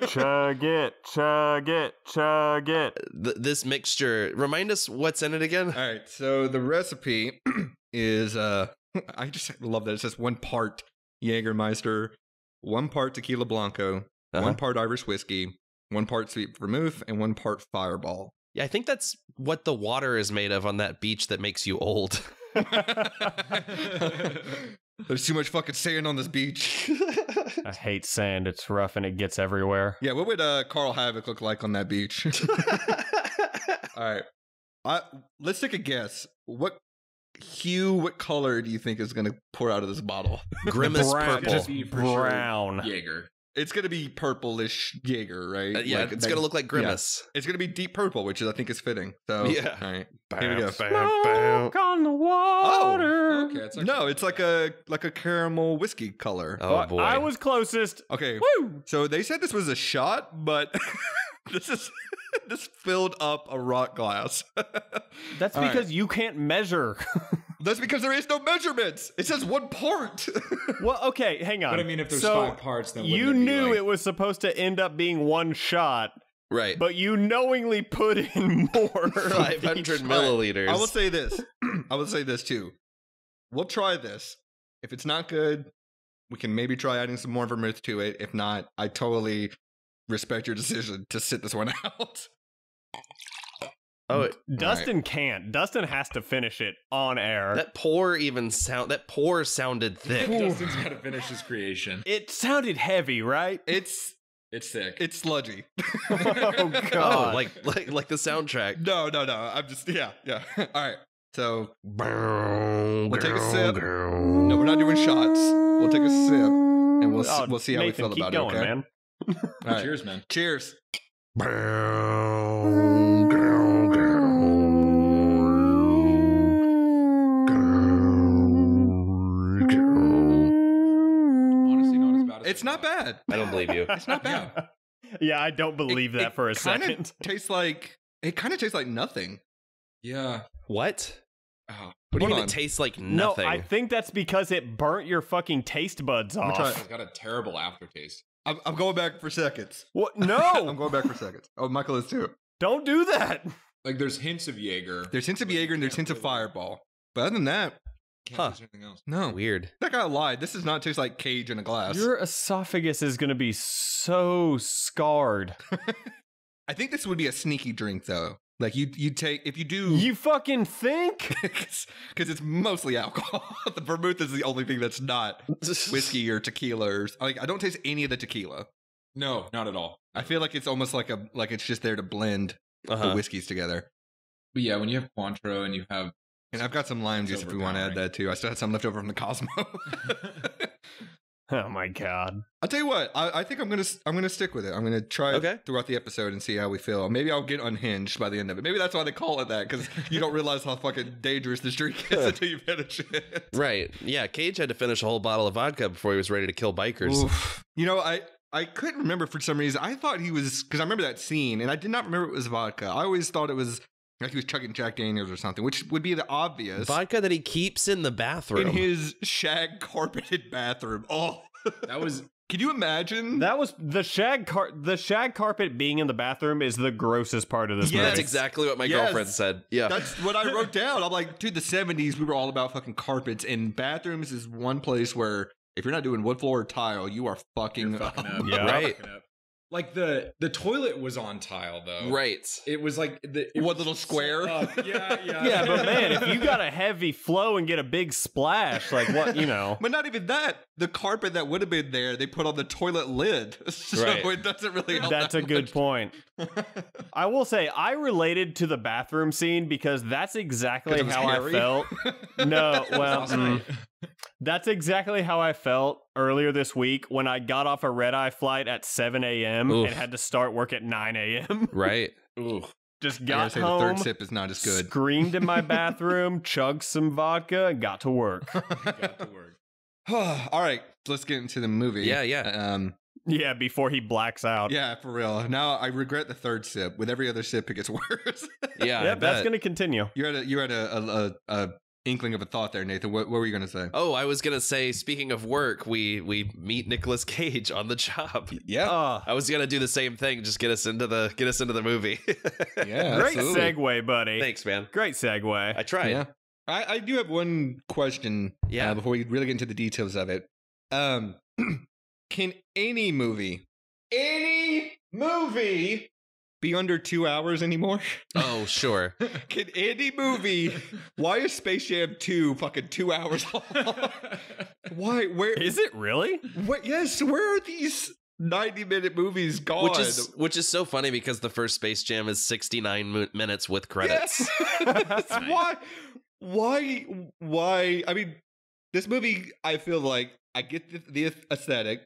chug it, chug it, chug it. Th- this mixture. Remind us what's in it again. All right, so the recipe is uh I just love that it says one part Jaegermeister, one part tequila blanco, Uh-huh. one part Irish whiskey, one part sweet vermouth, and one part fireball. Yeah, I think that's what the water is made of on that beach that makes you old. There's too much fucking sand on this beach. I hate sand. It's rough and it gets everywhere. yeah, what would uh Carl Havoc look like on that beach? All right. I let's take a guess. What hue, what color do you think is gonna pour out of this bottle? Grimace Brown- purple. just Be for sure brown. Jaeger. It's gonna be purplish Jaeger, right? Uh, yeah, Like, it's that- gonna look like Grimace. It's gonna be deep purple, which is I think is fitting. So Yeah. all right. Bam, Here we go. bam, bam. On the water. Okay, it's no, it's like a like a caramel whiskey color. Oh Well, boy. I was closest. Okay, Woo! so they said this was a shot, but this is this filled up a rock glass. That's All right. because you can't measure. That's because there is no measurements. It says one part. well, okay, hang on. But I mean, if there's so five parts, then you wouldn't be knew like- it was supposed to end up being one shot, right. but you knowingly put in more. 500 milliliters. I will say this. I will say this too. We'll try this. If it's not good, we can maybe try adding some more vermouth to it. If not, I totally respect your decision to sit this one out. oh, mm, it- Dustin can't. Dustin has to finish it on air. that pour even sound. That pour sounded thick. Dustin's got to finish his creation. it sounded heavy, right? It's It's thick. it's sludgy. oh oh, god! like like like the soundtrack. no, no, no. I'm just yeah, yeah. All right. So We'll take a sip. no, we're not doing shots. We'll take a sip and we'll oh, s- Oh, we'll see how we Nathan, feel keep about going, it. Okay. man. All right. Cheers, man. Cheers. Honestly, not as bad as It's not bad. I don't believe you. It's not bad. yeah, I don't believe It- that it for a kinda second. Tastes like it kind of tastes like nothing. Yeah. What? Oh, What do you mean on. it tastes like nothing? No. I think that's because it burnt your fucking taste buds me off. try it's got a terrible aftertaste. I'm, I'm going back for seconds. What? No, I'm going back for seconds. Oh, Michael is too. don't do that. Like there's hints of Jaeger. There's hints of Jaeger and there's hints of Fireball. But other than that, Can't Huh. taste anything else. no. Weird. That guy lied. This does not taste like cage in a glass. Your esophagus is going to be so scarred. I think this would be a sneaky drink though. Like you, you take if you do You fucking think? because it's mostly alcohol. the vermouth is the only thing that's not whiskey or tequila. Or, like I don't taste any of the tequila. No, not at all. I feel like it's almost like a like it's just there to blend the Uh-huh. whiskeys together. But yeah, when you have Cointreau and you have And I've got some lime juice if we want to add that too. I still had some left over from the Cosmo. Oh my god. I'll tell you what. I, I think I'm gonna s- I'm gonna stick with it. I'm gonna try Okay. it throughout the episode and see how we feel. Maybe I'll get unhinged by the end of it. Maybe that's why they call it that because you don't realize how fucking dangerous this drink is until you finish it. Right. Yeah, Cage had to finish a whole bottle of vodka before he was ready to kill bikers. Oof. You know, I I couldn't remember for some reason. I thought he was because I remember that scene, and I did not remember it was vodka. I always thought it was like he was chugging Jack Daniels or something, which would be the obvious Vodka that he keeps in the bathroom. in his shag carpeted bathroom. Oh, That was can you imagine? That was the shag car the shag carpet being in the bathroom is the grossest part of this Yes. That's exactly what my Yes. girlfriend said. Yeah. That's what I wrote down. I'm like, dude, the 70s, we were all about fucking carpets, and bathrooms is one place where if you're not doing wood floor or tile, you are fucking, you're fucking up. Yeah. You're Right. Fucking up. Like the the toilet was on tile though. right. It was like the it One little square? Yeah, yeah. Yeah, but man, if you got a heavy flow and get a big splash, like what you know. But not even that. The carpet that would have been there, they put on the toilet lid. So Right. it doesn't really help. That's a that good point. I will say I related to the bathroom scene because that's exactly it was how I felt. No, well, Last mm, night. That's exactly how I felt earlier this week when I got off a red eye flight at 7 a.m. And had to start work at 9 a.m. Right. Ooh. Just I gotta say home, the third sip is not as good. screamed in my bathroom, chugged some vodka, and got to work. Got to work. All right, let's get into the movie. Yeah, yeah. Um, Yeah, before he blacks out. yeah, for real. Now I regret the third sip. With every other sip, it gets worse. Yeah. I Yep, that's going to continue. you had a you had a, a, a, a inkling of a thought there, Nathan. What, what were you gonna say? Oh, I was gonna say. Speaking of work, we we meet Nicolas Cage on the job. yeah, Uh, I was gonna do the same thing. Just get us into the get us into the movie. yeah. great absolutely. segue, buddy. Thanks, man. Great segue. I tried. Yeah. I, I do have one question Yeah. uh, before we really get into the details of it. Um, can any movie, any movie, be under two hours anymore? Oh, sure. can any movie? Why is Space Jam two fucking two hours long? Why? Where Is it really? What? Yes. Where are these ninety-minute movies gone? Which is which is so funny because the first Space Jam is 69 mo- minutes with credits. Yes. why? Why? Why? I mean, this movie. I feel like I get the, the aesthetic,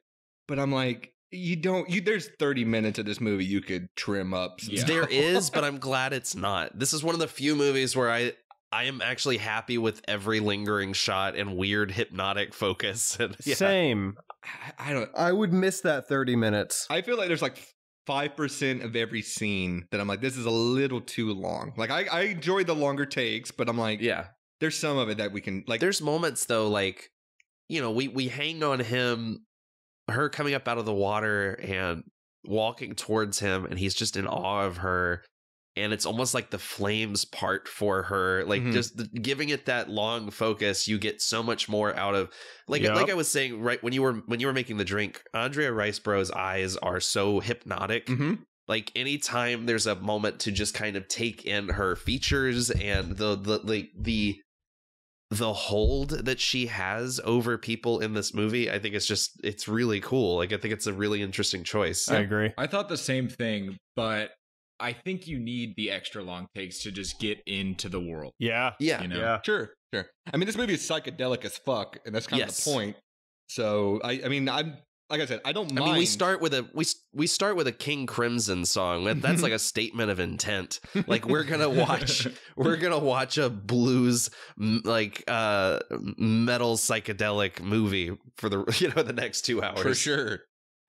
but I'm like, you don't. You there's 30 minutes of this movie you could trim up. some Yeah. There stuff. is, but I'm glad it's not. This is one of the few movies where I I am actually happy with every lingering shot and weird hypnotic focus. And yeah. Same. I, I don't. I would miss that 30 minutes. I feel like there's like five percent of every scene that I'm like, this is a little too long. Like I, I enjoy the longer takes, but I'm like, Yeah. there's some of it that we can like. There's moments though, like, you know, we we hang on him, her coming up out of the water and walking towards him, and he's just in awe of her. And it's almost like the flames part for her, like Mhm. just the, giving it that long focus. You get so much more out of, like, Yep. like I was saying right when you were when you were making the drink. Andrea Riseborough's eyes are so hypnotic. Mhm. Like anytime there's a moment to just kind of take in her features and the the like the the hold that she has over people in this movie, I think it's just it's really cool. Like I think it's a really interesting choice. I agree. I thought the same thing, but I think you need the extra long takes to just get into the world. Yeah. yeah. You know? Yeah. Sure, sure. I mean, this movie is psychedelic as fuck, and that's kind Yes. of the point. So, I, I mean, I'm like I said, I don't I mind. mean, we start with a we we start with a King Crimson song. That's like a statement of intent. Like we're gonna watch we're gonna watch a blues like uh metal psychedelic movie for the you know the next two hours for sure.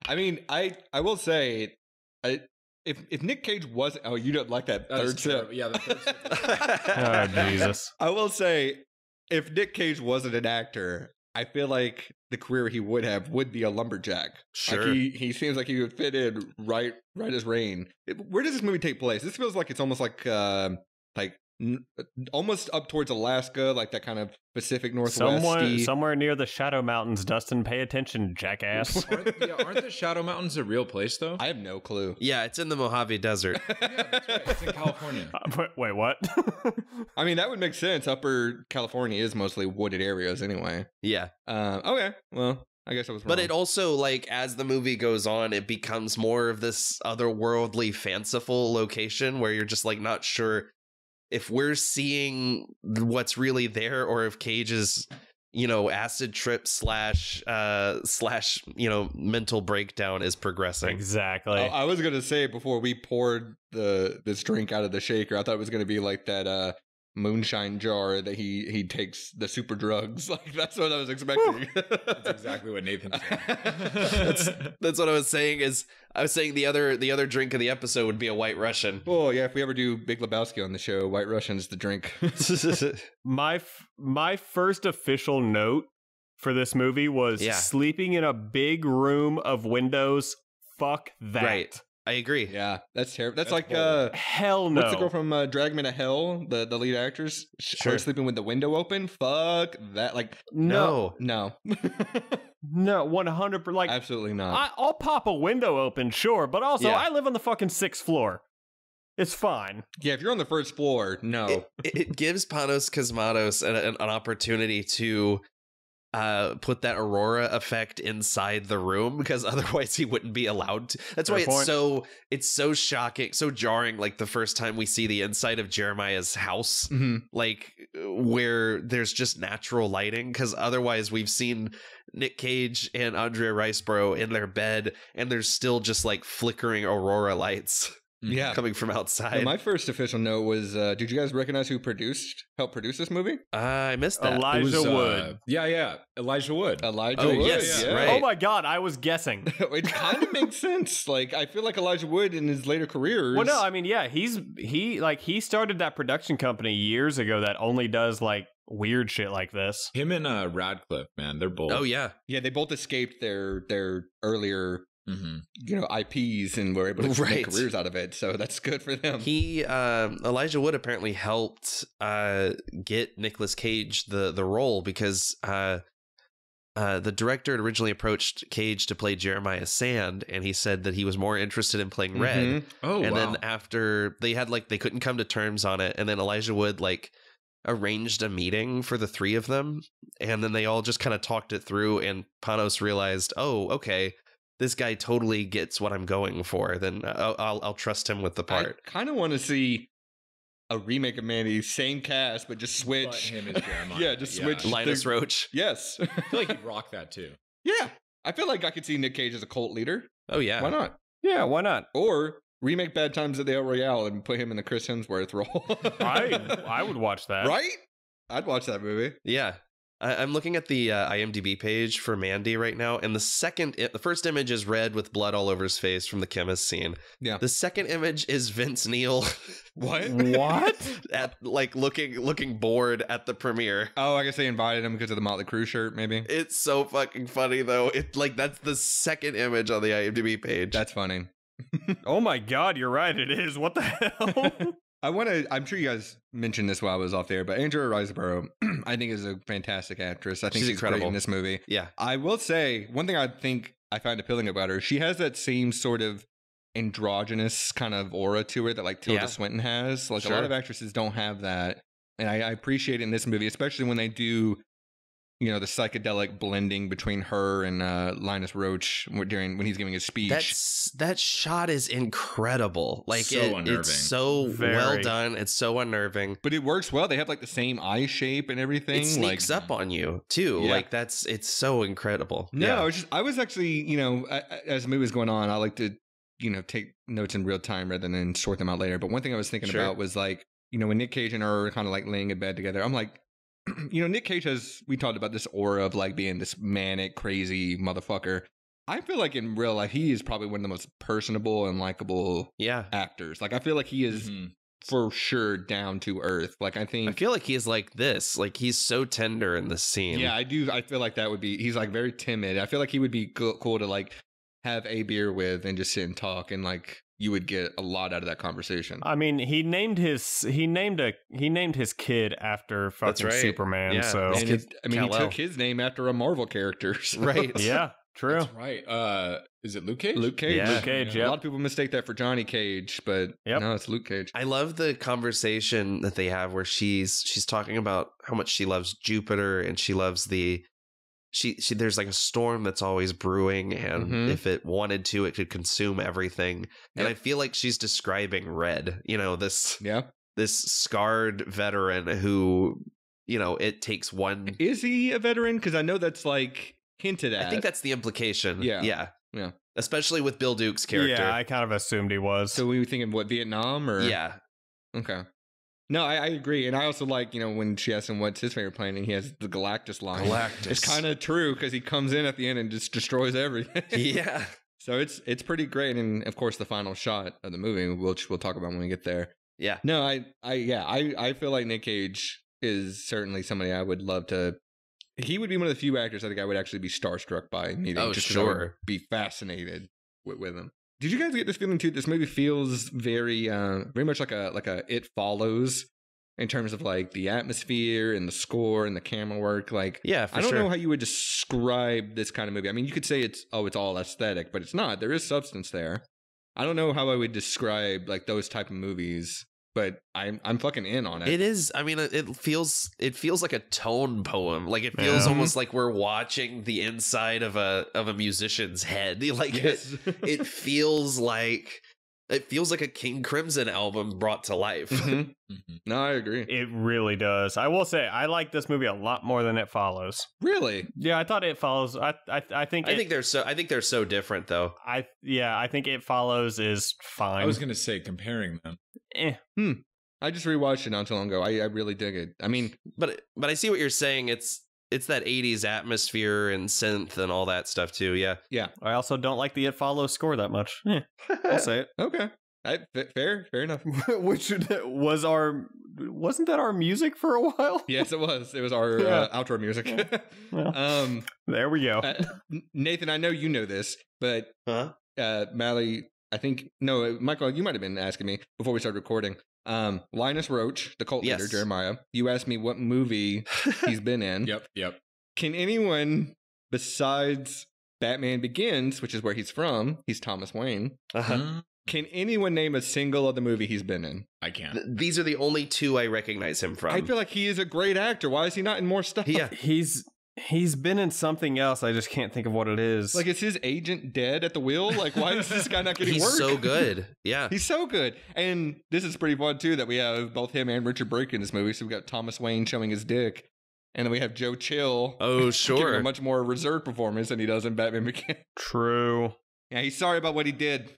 I mean, I I will say, I if if Nic Cage was oh you don't like that That is third sip. Yeah, the third sip. Oh, Jesus. I will say, if Nic Cage wasn't an actor, I feel like the career he would have would be a lumberjack. Sure. Like he he seems like he would fit in right right as rain. It- Where does this movie take place? This feels like it's almost like um like n- almost up towards Alaska, like that kind of Pacific Northwest. Somewhere, somewhere near the Shadow Mountains, Dustin. Pay attention, jackass. aren't, yeah, aren't the Shadow Mountains a real place though? I have no clue. yeah it's in the Mojave Desert yeah, that's right. It's in California. Uh, wait, wait, what? I mean, that would make sense. Upper California is mostly wooded areas anyway. yeah Uh, okay, well, I guess I was wrong. But it also like as the movie goes on, it becomes more of this otherworldly, fanciful location where you're just like not sure if we're seeing what's really there or if Cage is, you know acid trip slash uh slash you know mental breakdown is progressing. Exactly. I, I was gonna say before we poured the this drink out of the shaker, I thought it was gonna be like that uh moonshine jar that he he takes the super drugs. Like that's what I was expecting. That's exactly what Nathan That's said. that's what I was saying. Is I was saying the other the other drink of the episode would be a White Russian. Oh yeah, if we ever do Big Lebowski on the show, White Russian's the drink. my f- my first official note for this movie was Yeah. sleeping in a big room of windows. Fuck that. Right. I agree. yeah, that's terrible. That's, That's like uh Hell no. What's the girl from uh, Drag Me to Hell? The the lead actress. Sh- her Sure. sleeping with the window open. Fuck that. Like no, No. no, no, one hundred percent. Like absolutely not. I, I'll pop a window open, sure, but also Yeah. I live on the fucking sixth floor. It's fine. yeah, if you're on the first floor, no. It, it gives Panos Cosmatos an, an, an opportunity to uh, put that aurora effect inside the room because otherwise he wouldn't be allowed to. That's Fair why it's so it's so shocking, so jarring. Like the first time we see the inside of Jeremiah's house, Mhm. like where there's just natural lighting because otherwise we've seen Nic Cage and Andrea Riseborough in their bed and there's still just like flickering aurora lights Yeah. coming from Now, outside. my first official note was: uh, Did you guys recognize who produced, helped produce this movie? I missed that. Elijah It was, uh, Wood. yeah, yeah. Elijah Wood. Elijah Oh, Wood. yes, yeah. right. Oh my god, I was guessing. it kind of makes sense. Like I feel like Elijah Wood in his later careers. well, no, I mean, yeah, he's he like he started that production company years ago that only does like weird shit like this. Him and uh, Radcliffe, man, they're both. oh yeah. yeah, they both escaped their their earlier hmm you know IPs and were able to Right. make careers out of it. So that's good for them. He um, Elijah Wood apparently helped uh, get Nicolas Cage the the role because uh, uh, the director had originally approached Cage to play Jeremiah Sand, and he said that he was more interested in playing Red. Mhm. Oh, and wow. then after they had like they couldn't come to terms on it, and then Elijah Wood like arranged a meeting for the three of them, and then they all just kind of talked it through, and Panos realized, oh, okay. This guy totally gets what I'm going for. Then I'll I'll, I'll trust him with the part. I kind of want to see a remake of Mandy, same cast, but just But switch. him as Jeremiah. yeah, just Yeah. switch. Linus the- Roache. Yes. I feel like he'd rock that too. yeah, I feel like I could see Nic Cage as a cult leader. Oh yeah. Why not? Yeah, why not? Or remake Bad Times at the El Royale and put him in the Chris Hemsworth role. I I would watch that. right? I'd watch that movie. Yeah. I, I'm looking at the uh, IMDb page for Mandy right now, and the second, the first image is red with blood all over his face from the chemist scene. Yeah. The second image is Vince Neil What? What? at like looking looking bored at the premiere. Oh, I guess they invited him because of the Mötley Crüe shirt, maybe. It's so fucking funny though. It like that's the second image on the IMDb page. That's funny. oh my god, you're right. It is. What the hell? I want to. I'm sure you guys mentioned this while I was off there, but Andrea Riseborough, I think, is a fantastic actress. I think She's she's, great incredible. in this movie. yeah. I will say one thing I think I find appealing about her. She has that same sort of androgynous kind of aura to her that like Tilda Yeah. Swinton has. Like a lot of actresses don't have that, and I, I appreciate it in this movie, especially when they do. You know the psychedelic blending between her and uh, Linus Roache during when he's giving his speech. That's that shot is incredible. Like So it- unnerving. it's so well done. It's so unnerving. but it works well. They have like the same eye shape and everything. It sneaks like, up on you too. Yeah. Like that's it's so incredible. No, Yeah. I was just I was actually, you know, I, I- as the movie was going on, I like to, you know, take notes in real time rather than sort them out later. But one thing I was thinking Sure. about was like, you know, when Nic Cage and her are kind of like laying in bed together, I'm like, you know, Nic Cage has we talked about this aura of like being this manic, crazy motherfucker. I feel like in real life, he is probably one of the most personable and likable yeah. actors. Like I feel like he is Mhm. for sure down to earth. Like I think I feel like he's like this. Like he's so tender in the scene. Yeah, I do. I feel like that would be. He's like very timid. I feel like he would be co- cool to like have a beer with and just sit and talk, and like you would get a lot out of that conversation. I mean, he named his he named a he named his kid after fucking right. Superman. Yeah. So and kid- it- I mean, Kal-El. he took his name after a Marvel character. so- Right. yeah, true. That's right. Uh, is it Luke Cage? Luke Cage. Yeah. Luke Cage, A yep. lot of people mistake that for Johnny Cage, but Yep. no, it's Luke Cage. I love the conversation that they have where she's she's talking about how much she loves Jupiter and she loves the she she there's like a storm that's always brewing and Mhm. if it wanted to it could consume everything. And I feel like she's describing Red, you know, this Yeah. this scarred veteran who you know, it takes one. Is he a veteran? Because I know that's like hinted at. I think that's the implication. Yeah. yeah, Yeah. Especially with Bill Duke's character. Yeah, I kind of assumed he was. So we were thinking what Vietnam or yeah, Okay. No, I, I agree, and I also like you know when she asks him what's his favorite planet, and he has the Galactus line. Galactus. It's kind of true because he comes in at the end and just destroys everything. yeah. so it's it's pretty great, and of course the final shot of the movie, which we'll talk about when we get there. Yeah. No, I I yeah I I feel like Nic Cage is certainly somebody I would love to. He would be one of the few actors I think I would actually be starstruck by meeting. Oh, just 'cause I would sure. be fascinated with, with him. Did you guys get this feeling too? This movie feels very, uh, very much like a like a It Follows in terms of like the atmosphere and the score and the camera work. Like, Yeah, for I don't sure. know how you would describe this kind of movie. I mean, you could say it's oh, it's all aesthetic, but it's not. There is substance there. I don't know how I would describe like those type of movies, but I'm I'm fucking in on it. It is. I mean, it it feels it feels like a tone poem. Like it feels Yeah. almost like we're watching the inside of a of a musician's head. Like Yes. it, it feels like it feels like a King Crimson album brought to life. Mhm. Mhm. No, I agree. It really does. I will say, I like this movie a lot more than It Follows. Really? Yeah, I thought It Follows. I I, I think I it- think they're so. I think they're so different, though. I yeah, I think It Follows is fine. I was gonna say comparing them. Eh. I just rewatched it not too long ago. I, I really dig it. I mean, But but I see what you're saying. It's it's that '80s atmosphere and synth and all that stuff too. Yeah. Yeah. I also don't like the It Follows score that much. Eh, I'll say it. okay. I, fair, fair enough. Which was our wasn't that our music for a while? yes, it was. It was our Yeah. uh, outro music. Well, um, there we go. uh, Nathan, I know you know this, but Huh? uh, Mallie, I think no, uh, Michael, you might have been asking me before we started recording. Um, Linus Roache, the cult leader, Jeremiah. You asked me what movie he's been in. Yep, yep. Can anyone besides Batman Begins, which is where he's from, he's Thomas Wayne. Uh-huh. Mm, Can anyone name a single other movie he's been in? I can't. Th- These are the only two I recognize him from. I feel like he is a great actor. Why is he not in more stuff? yeah. He's he's been in something else. I just can't think of what it is. Like, is his agent dead at the wheel? Like, why is this guy not getting He's work? so good. Yeah. He's so good. And this is pretty fun, too, that we have both him and Richard Brake in this movie. So we got Thomas Wayne showing his dick. And then we have Joe Chill Oh, giving sure. a much more reserved performance than he does in Batman Begins. True. Yeah, he's sorry about what he did.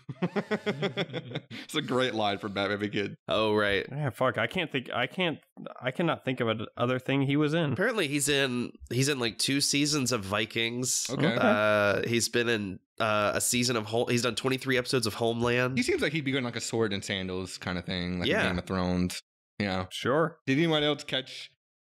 it's a great line from Batman Begins. oh, right. Yeah, fuck. I can't think. I can't. I cannot think of a other thing he was in. Apparently, he's in he's in like two seasons of Vikings. Okay. Uh, he's been in uh, a season of Home. He's done 23 episodes of Homeland. He seems like he'd be going like a sword and sandals kind of thing, like Yeah. Game of Thrones. Yeah. Sure. Did anyone else catch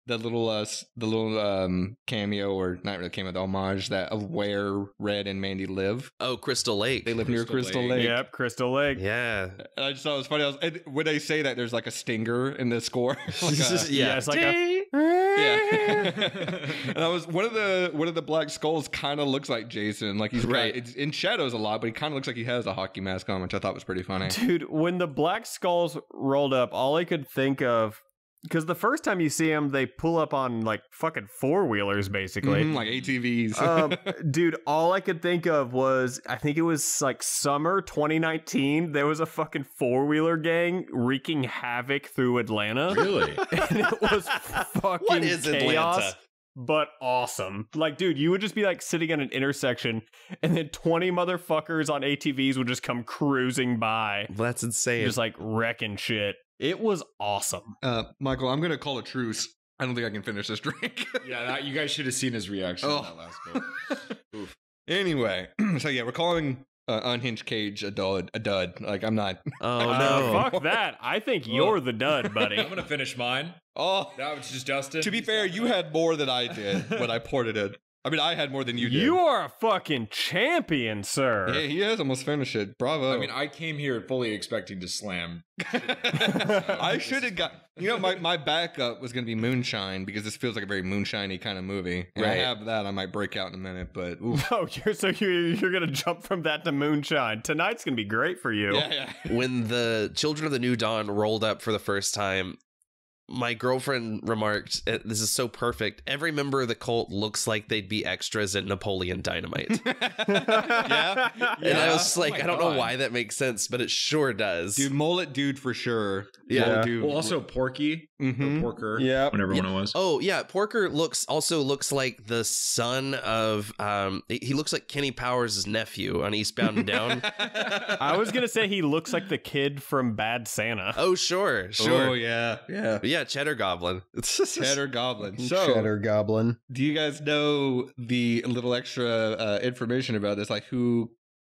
the little uh the little um cameo or not really cameo, the homage that of where Red and Mandy live? oh, Crystal Lake. They live near Crystal Crystal Lake. Lake. Yep. Crystal Lake. Yeah. And I just thought it was funny. I was, and when they say that, there's like a stinger in the score. like a- Yeah, it's like a- yeah. and I was one of the one of the black skulls kind of looks like Jason. Like he's Right. right. It's in shadows a lot, but he kind of looks like he has a hockey mask on, which I thought was pretty funny. Dude, when the black skulls rolled up, all I could think of because the first time you see them, they pull up on like fucking four wheelers, basically. Mhm, like ATVs. um, dude, all I could think of was I think it was like summer 2019. There was a fucking four wheeler gang wreaking havoc through Atlanta, Really? and it was fucking What is chaos. Atlanta? But awesome. Like, dude, you would just be like sitting at an intersection and then 20 motherfuckers on ATVs would just come cruising by, That's insane. just like wrecking shit. It was awesome. uh, Michael, I'm gonna call a truce. I don't think I can finish this drink. yeah, that, you guys should have seen his reaction Oh. that last bit. Anyway, so yeah, we're calling uh, Unhinged Cage a dud. A dud. Like I'm not. oh no. fuck that. I think you're the dud, buddy. I'm gonna finish mine. Oh, That was just Justin. to be fair, you had more than I did when I poured it in. I mean, I had more than you did. You are a fucking champion, sir. Yeah, he has almost finished it. Bravo. I mean, I came here fully expecting to slam. I should have got. You know, my, my backup was going to be Moonshine because this feels like a very moonshiny kind of movie. And I Right. have that. I might break out in a minute, but oof. Oh, you're so you're, you're gonna jump from that to moonshine. Tonight's gonna be great for you. yeah, yeah. when the Children of the New Dawn rolled up for the first time, my girlfriend remarked, "Uh, "This is so perfect. Every member of the cult looks like they'd be extras in Napoleon Dynamite." yeah. And I was like, Oh I don't God. know why that makes sense, but it sure does. Dude, mullet dude for sure. Yeah. Mullet dude. Well, also Porky. Mhm. Porker. Yeah. Whatever one it was. Oh yeah, Porker looks also looks like the son of um he looks like Kenny Powers' nephew on Eastbound and Down. I was gonna say he looks like the kid from Bad Santa. oh sure, sure. Oh yeah, yeah. Yeah, Cheddar Goblin. Cheddar Goblin. So, Cheddar Goblin. do you guys know the little extra uh, information about this? Like who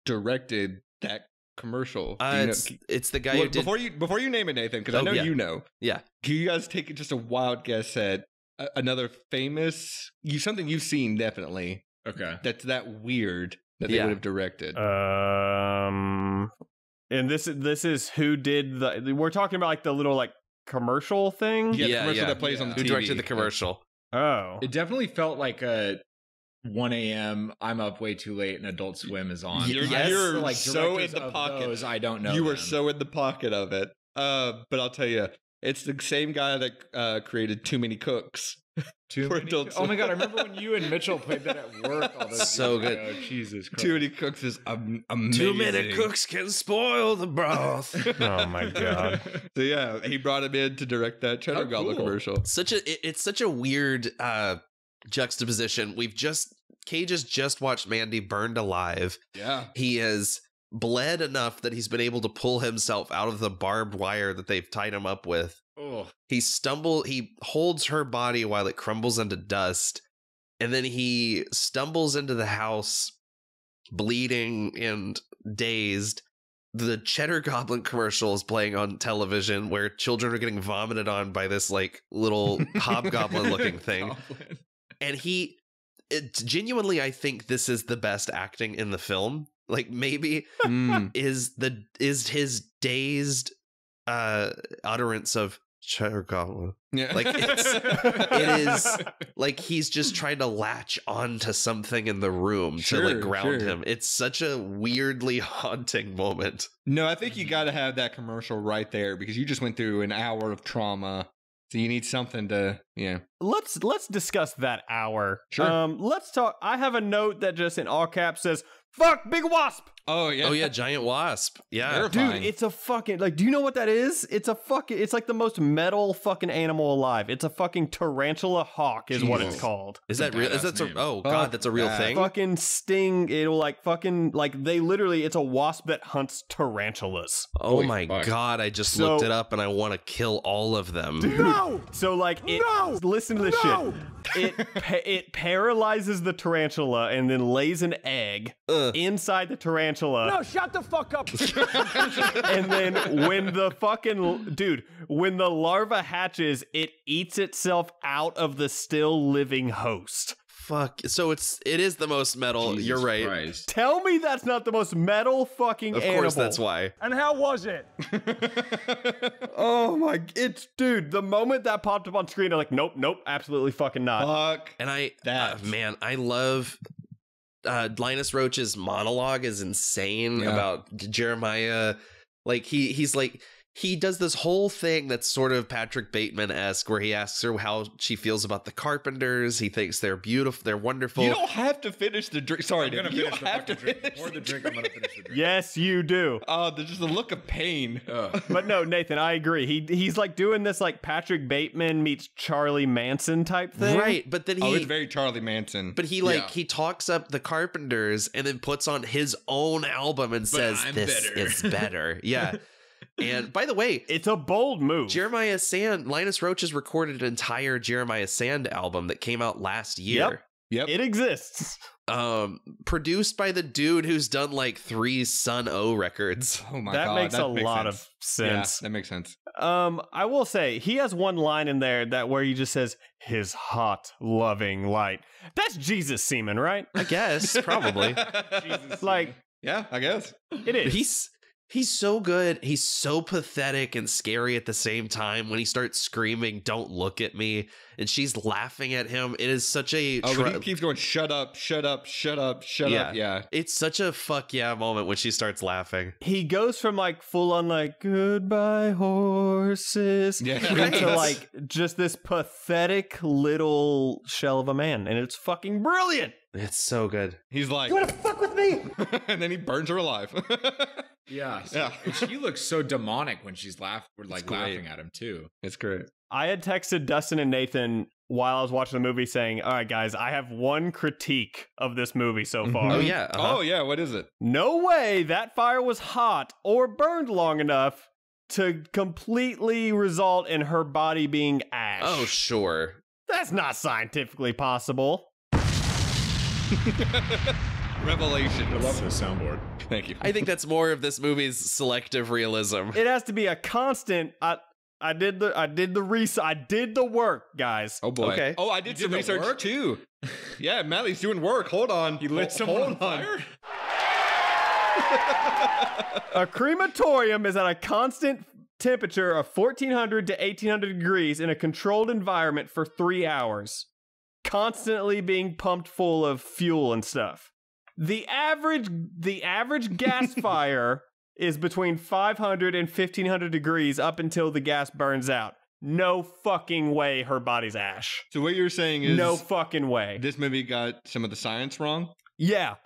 directed that commercial? Uh, you know- it's, it's the guy Well, who did before you before you name it, Nathan, because I Oh, know yeah. you know. Yeah. Can you guys take just a wild guess at a- another famous you something you've seen definitely Okay. that's that weird that they Yeah. would have directed? Um, and this this is who did the. We're talking about like the little like commercial thing. yeah, the yeah, commercial yeah. that plays on the who TV. directed the commercial. Oh, It definitely felt like a 1 a.m. I'm up way too late and Adult Swim is on. You're- I you're like so in the pocket. those, I don't know. you were so in the pocket of it. Uh, but I'll tell you, it's the same guy that uh, created Too Many Cooks. Too many- Adult Oh my god! I remember when you and Mitchell played that at work. All those So years good. ago. Jesus Christ! Too Many Cooks is am- amazing. Too many cooks can spoil the broth. oh my god. So yeah, he brought him in to direct that Cheddar Oh, Goblin cool. commercial. such a it- it's such a weird uh juxtaposition. We've just Cage has just watched Mandy burned alive. Yeah. He has bled enough that he's been able to pull himself out of the barbed wire that they've tied him up with. Oh, He stumble he holds her body while it crumbles into dust and then he stumbles into the house bleeding and dazed the cheddar goblin commercial is playing on television where children are getting vomited on by this like little hobgoblin looking thing Goblin. And he it, genuinely i think this is the best acting in the film like maybe Mm. is the is his dazed uh utterance of cheddar Yeah. Like, it's- it is- like he's just trying to latch onto something in the room to like ground sure. him it's such a weirdly haunting moment No, I think you got to have that commercial right there because you just went through an hour of trauma. So you need something to, yeah. let's let's discuss that hour. Sure. Um, let's talk. I have a note that just in all caps says "fuck big wasp." Oh yeah. oh yeah giant wasp yeah They're- Dude, it's a fucking like. Do you know what that is? It's a fucking. It's like the most metal fucking animal alive. It's a fucking tarantula hawk, is what it's called. is that real is that so name. oh Fuck god that's a real that. thing Fucking sting. It'll like fucking like they literally. It's a wasp that hunts tarantulas. oh Holy my fuck. god i just So- looked it up and i want to kill all of them No. So like it. Listen to this shit. It pa- it paralyzes the tarantula and then lays an egg Ugh. inside the tarantula. No, shut the fuck up. and then when the fucking dude, when the larva hatches, it eats itself out of the still living host. fuck so it's it is the most metal Jesus you're right Christ. Tell me that's not the most metal fucking of animal. course that's why And how was it? oh my! It's dude. The moment that popped up on screen, I'm like, nope, nope, absolutely fucking not. Fuck. And I, That. uh, man, I love uh, Linus Roache's monologue is insane Yeah. about Jeremiah. Like he, he's like he does this whole thing that's sort of Patrick Bateman esque, where he asks her how she feels about the Carpenters. He thinks they're beautiful, they're wonderful. You don't have to finish the drink. Sorry, I'm gonna you finish don't the have to drink. finish Pour the drink. I'm gonna finish the drink. yes, you do. Oh, there's just a look of pain. Ugh. But no, Nathan, I agree. He he's like doing this like Patrick Bateman meets Charlie Manson type thing. right, but then oh, he. oh, it's very Charlie Manson. but he like Yeah. he talks up the Carpenters and then puts on his own album and says I'm this better." is better. Yeah. and by the way, It's a bold move. Jeremiah Sand, Linus Roache has recorded an entire Jeremiah Sand album that came out last year. yep. it exists. Um, produced by the dude who's done like three Sunn O))) records. oh my god. that god, makes that a lot sense. of sense. Yeah, that makes sense. Um, I will say he has one line in there that where he just says his hot, loving light. That's Jesus semen, right? I guess, probably. Like yeah, I guess. it is. he's he's so good. He's so pathetic and scary at the same time when he starts screaming, Don't look at me, and she's laughing at him. It is such a Oh, but he keeps going. Shut up! Shut up! Shut up! Shut Yeah. up! Yeah. it's such a fuck yeah moment when she starts laughing. he goes from like full on like goodbye horses Yeah. into Right. like just this pathetic little shell of a man and it's fucking brilliant It's so good. He's like, You wanna fuck with me? and then he burns her alive. Yeah. Yeah. She looks so demonic when she's laugh like laughing at him too. it's great. I had texted Dustin and Nathan while I was watching the movie saying, All right, guys, I have one critique of this movie so far. Oh yeah. uh-huh. Oh yeah, what is it? No way that fire was hot or burned long enough to completely result in her body being ash. Oh sure. That's not scientifically possible. Revelation. I love the soundboard. Thank you. I think that's more of this movie's selective realism. It has to be a constant. I I did the I did the research. I did the work, guys. Oh boy. Okay. Oh, I did You some research work? too. Yeah, Mallie's doing work. Hold on. He lit Ho- someone on fire. A crematorium is at a constant temperature of 1400 to 1800 degrees in a controlled environment for 3 hours, constantly being pumped full of fuel and stuff. The average the average gas fire is between 500 and 1500 degrees up until the gas burns out. No fucking way her body's ash. So what you're saying is No fucking way. this movie got some of the science wrong? Yeah.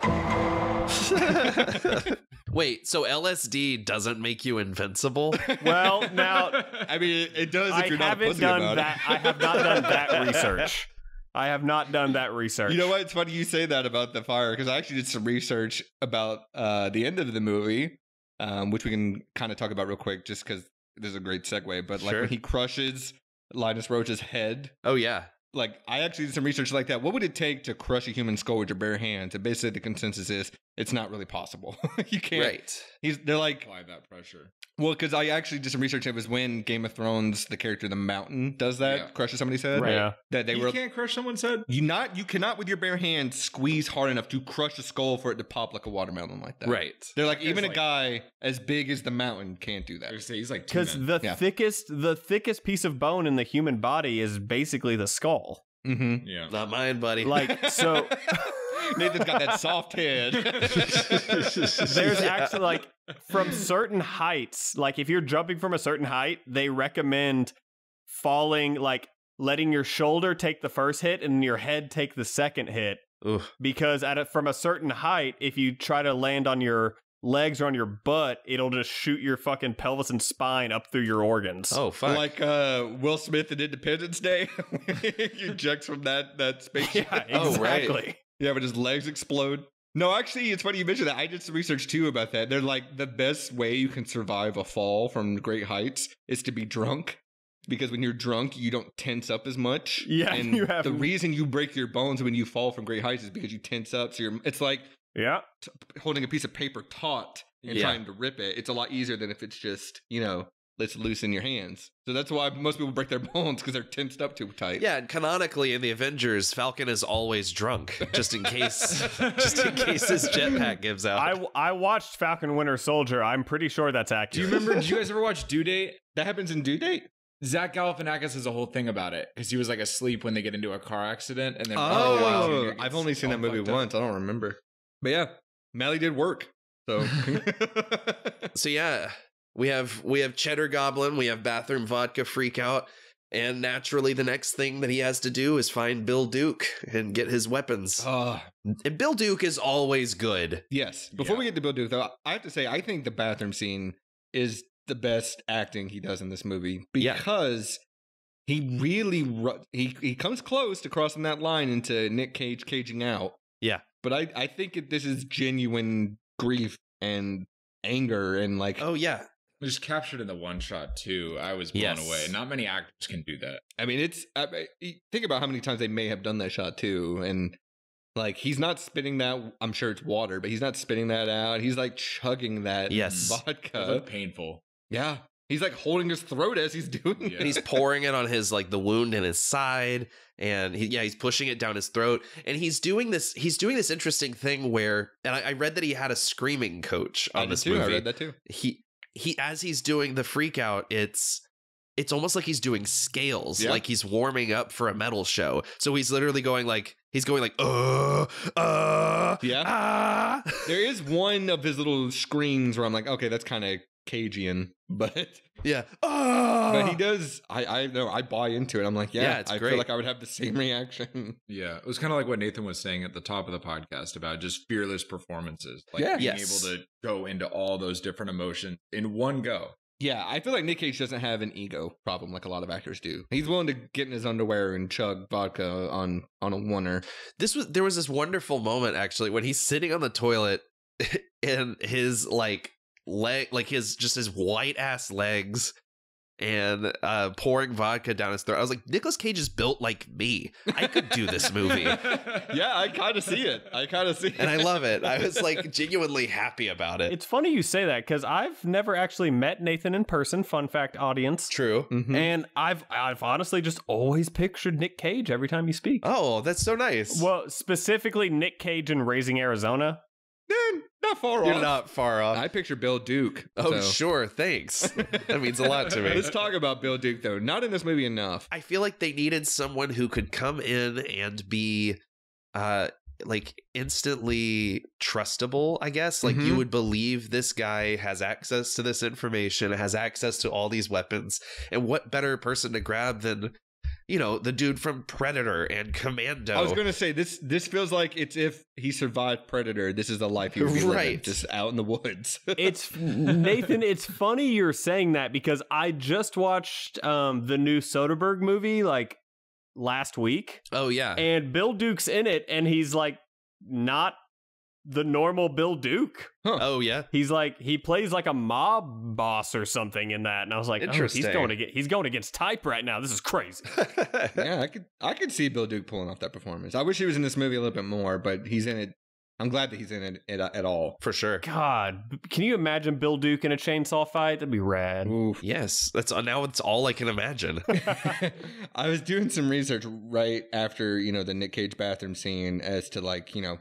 Wait, so LSD doesn't make you invincible? Well, now I mean, it, it does if I you're not haven't pussy done about that. it. I have not done that research. I have not done that research. You know what? It's funny you say that about the fire because I actually did some research about uh, the end of the movie, um, which we can kind of talk about real quick, just because this is a great segue. But like Sure. when he crushes Linus Roache's head, oh yeah. Like I actually did some research like that. What would it take to crush a human skull with your bare hands? And basically, the consensus is it's not really possible. you can't. Right. He's they're like Apply that pressure. well because I actually did some research. It was when Game of Thrones, the character the Mountain does that, Yeah. crushes somebody's head. Right. Yeah. That they you were can't crush someone's head. you not you cannot with your bare hands squeeze hard enough to crush a skull for it to pop like a watermelon like that. Right. They're like That even a guy as big as the mountain can't do that. was say, he's like because the Yeah. thickest the thickest piece of bone in the human body is basically the skull. Mm-hmm. yeah. Not mine, buddy. Like so, Nathan's got that soft head. there's actually like from certain heights. Like if you're jumping from a certain height, they recommend falling like letting your shoulder take the first hit and your head take the second hit Ooh. because at a, from a certain height, if you try to land on your legs are on your butt, it'll just shoot your fucking pelvis and spine up through your organs. Oh fuck. like uh, Will Smith in Independence Day. he ejects from that that spaceship. yeah, Oh, right. exactly. Yeah, but his legs explode. No, actually, it's funny you mentioned that. I did some research too about that. They're like the best way you can survive a fall from great heights is to be drunk. Because when you're drunk, you don't tense up as much. Yeah, and you have- the reason you break your bones when you fall from great heights is because you tense up. So you're, it's like Yeah. t- holding a piece of paper taut and Yeah. trying to rip it. It's a lot easier than if it's just you know let's loosen your hands. So that's why most people break their bones because they're tensed up too tight. yeah, and canonically in the Avengers, Falcon is always drunk, just in case, just in case his jetpack gives out. I, I watched Falcon Winter Soldier. I'm pretty sure that's accurate. Do you accurate. remember? Did you guys ever watch Due Date? that happens in due date. Zach Galifianakis has a whole thing about it because he was like asleep when they get into a car accident, and then Oh, Jr. I've only seen that movie fucked up. once. I don't remember. But yeah, Mallie did work. So so yeah, we have we have Cheddar Goblin, we have Bathroom Vodka Freak Out, and naturally the next thing that he has to do is find Bill Duke and get his weapons. uh, And Bill Duke is always good. yes. Before Yeah. we get to Bill Duke, though, I have to say I think the bathroom scene is the best acting he does in this movie Yeah. because he really he he comes close to crossing that line into Nic Cage caging out. Yeah. But I I think it, this is genuine grief and anger and like Oh yeah. Just captured in the one shot too. I was blown Yes. away. Not many actors can do that. I mean, it's I, I- think about how many times they may have done that shot too, and like he's not spitting that. I'm sure it's water, but he's not spitting that out. He's like chugging that Yes. It was vodka. like painful. yeah, he's like holding his throat as he's doing Yeah. it. And he's pouring it on his like the wound in his side and he, yeah he's pushing it down his throat and he's doing this he's doing this interesting thing where and i, I read that he had a screaming coach on did this too. movie I read that too. he he as he's doing the freak out it's it's almost like he's doing scales Yeah. like he's warming up for a metal show so he's literally going like he's going like uh uh Yeah. ah. There is one of his little screams where I'm like, okay, that's kind of Cagean, but Yeah. but he ah! does. I I know I buy into it. I'm like, yeah, Yeah, it's I great. feel like I would have the same reaction. Yeah, it was kind of like what Nathan was saying at the top of the podcast about just fearless performances. Like Yeah. being Yes. able to go into all those different emotions in one go. Yeah, I feel like Nic Cage doesn't have an ego problem like a lot of actors do. He's willing to get in his underwear and chug vodka on on a oneer. this was there was this wonderful moment actually when he's sitting on the toilet and his like leg like his just his white ass legs and uh pouring vodka down his throat. I was like, Nicolas Cage is built like me. I could do this movie. yeah, I kind of see it. I kind of see it. And I love it. I was like genuinely happy about it. It's funny you say that because I've never actually met Nathan in person. Fun fact, audience. true. Mhm. And I've I've honestly just always pictured Nic Cage every time you speak. Oh, that's so nice. Well, specifically Nic Cage in Raising Arizona. Eh, not far off. You're off. not far off. I picture Bill Duke. oh, so- sure. Thanks. that means a lot to me. Let's talk about Bill Duke though. Not in this movie enough. I feel like they needed someone who could come in and be uh like instantly trustable, I guess. Like you Mhm. would believe this guy has access to this information, has access to all these weapons. And what better person to grab than you know, the dude from Predator and Commando. I was gonna say this. This feels like it's if he survived Predator. This is the life he would be living, just out in the woods. It's Nathan. It's funny you're saying that because I just watched um, the new Soderbergh movie like last week, oh yeah. and Bill Duke's in it, and he's like not the normal Bill Duke. oh yeah. He's like he plays like a mob boss or something in that, and I was like, oh, he's going to get he's going against type right now. This is crazy. yeah, I could I could see Bill Duke pulling off that performance. I wish he was in this movie a little bit more, but he's in it. I'm glad that he's in it at, at all. For sure. God, can you imagine Bill Duke in a chainsaw fight? That'd be rad. Oof. Yes. That's uh, now it's all I can imagine. I was doing some research right after you know the Nic Cage bathroom scene as to like you know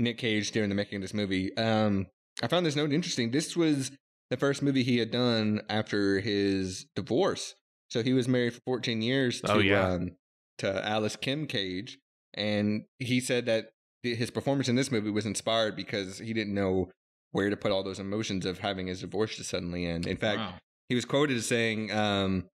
Nic Cage during the making of this movie. Um, I found this note interesting. This was the first movie he had done after his divorce. So he was married for 14 years to Oh, yeah. um, to Alice Kim Cage, and he said that his performance in this movie was inspired because he didn't know where to put all those emotions of having his divorce just suddenly end. In fact, Wow. he was quoted as saying, um,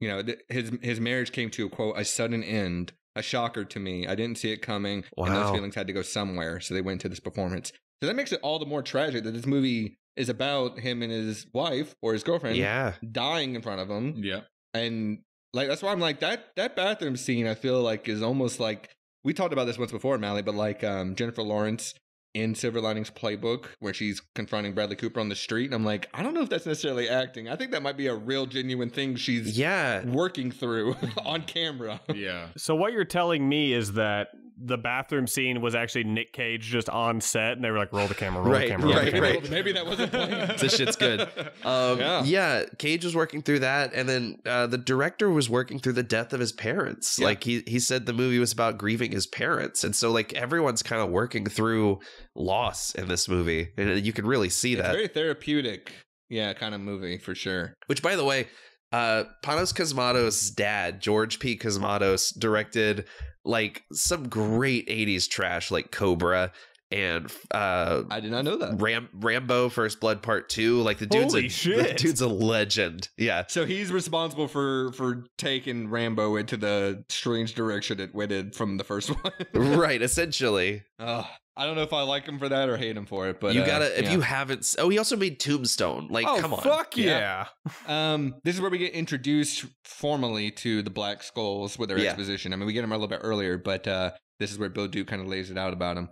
you know, th- his his marriage came to a quote a sudden end, a shocker to me. I didn't see it coming, and those feelings had to go somewhere. So they went to this performance. So that makes it all the more tragic that this movie is about him and his wife or his girlfriend yeah. dying in front of him, Yeah. and like that's why I'm like that that bathroom scene. I feel like is almost like we talked about this once before, Mallie, but like um, Jennifer Lawrence in Silver Linings Playbook, where she's confronting Bradley Cooper on the street, and I'm like, I don't know if that's necessarily acting. I think that might be a real genuine thing she's Yeah. working through on camera. Yeah. So what you're telling me is that the bathroom scene was actually Nic Cage just on set, and they were like, "Roll the camera, roll Right, the camera, roll right, the camera." right. Maybe that wasn't planned. this shit's good. Um, Yeah. yeah. Cage was working through that, and then uh, the director was working through the death of his parents. Yeah. Like he he said, the movie was about grieving his parents, and so like everyone's kind of working through loss in this movie, and you can really see It's that. very therapeutic, yeah, kind of movie for sure. Which, by the way, uh, Panos Cosmatos' dad, George P. Cosmatos, directed like some great '80s trash like Cobra and uh, I did not know that. Ram- Rambo First Blood Part Two. Like the dude's Holy a shit. the dude's a legend. Yeah. So he's responsible for for taking Rambo into the strange direction it went in from the first one. right, essentially. Ugh, I don't know if I like him for that or hate him for it, but you uh, gotta if yeah. you haven't. Oh, he also made Tombstone. Like, oh come on. fuck Yeah. yeah! Um, this is where we get introduced formally to the Black Skulls with their Yeah. exposition. I mean, we get them a little bit earlier, but uh, this is where Bill Duke kind of lays it out about them.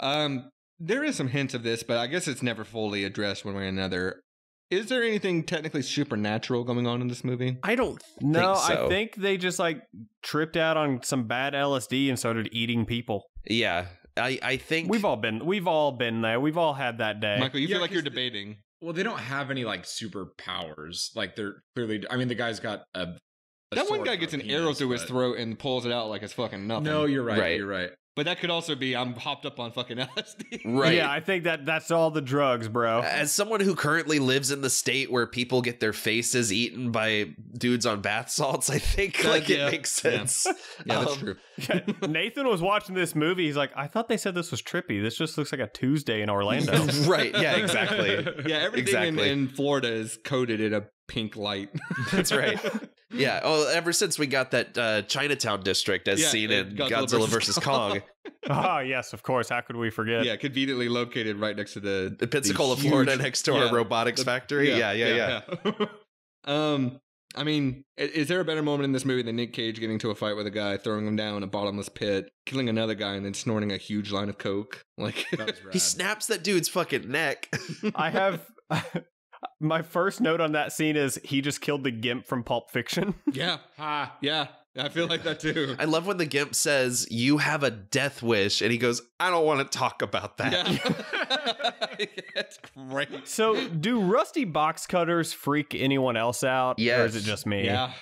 Um, there is some hints of this, but I guess it's never fully addressed one way or another. Is there anything technically supernatural going on in this movie? I don't. No, think so. I think they just like tripped out on some bad LSD and started eating people. Yeah, I I think We've all been, we've all been there. We've all had that day. Michael, you Yeah, feel like you're debating. Well, they don't have any like superpowers. Like they're clearly. I mean, the guy's got a. a That one guy gets an penis, arrow through his throat and pulls it out like it's fucking nothing. No, you're right. Right. You're right. But that could also be I'm hopped up on fucking LSD. Right. Yeah, I think that that's all the drugs, bro. As someone who currently lives in the state where people get their faces eaten by dudes on bath salts, I think like yeah. it makes sense. Yeah, that's Um, true. Nathan was watching this movie. He's like, I thought they said this was trippy. This just looks like a Tuesday in Orlando. right. Yeah, exactly. Yeah, everything Exactly. in, in Florida is coated in a pink light. That's right. Yeah. Oh, ever since we got that uh, Chinatown district as Yeah, seen uh, in Godzilla Godzilla, versus versus Kong, oh, yes, of course. How could we forget? yeah, conveniently located right next to the in Pensacola, the Florida, next to yeah, our robotics the- factory. Yeah, yeah, yeah. yeah. um, I mean, is there a better moment in this movie than Nic Cage getting into a fight with a guy, throwing him down a bottomless pit, killing another guy, and then snorting a huge line of coke? Like, That was. He snaps that dude's fucking neck. I have. My first note on that scene is he just killed the gimp from Pulp Fiction. yeah, Ha. yeah, I feel like that too. I love when the gimp says, "You have a death wish," and he goes, "I don't want to talk about that." Yeah, it's great. so, do rusty box cutters freak anyone else out? Or is it just me? Yeah,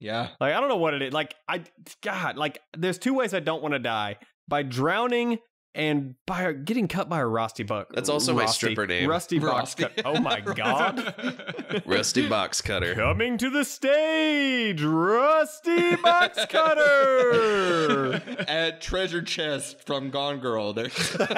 yeah. Like, I don't know what it is. Like, I, God, like, there's two ways I don't want to die by drowning and by getting cut by a rusty buck. That's also my stripper name. Rusty box Rusty. cut. Oh my God. Rusty box cutter. Coming to the stage, Rusty Box Cutter. At treasure chest from Gone Girl. There's what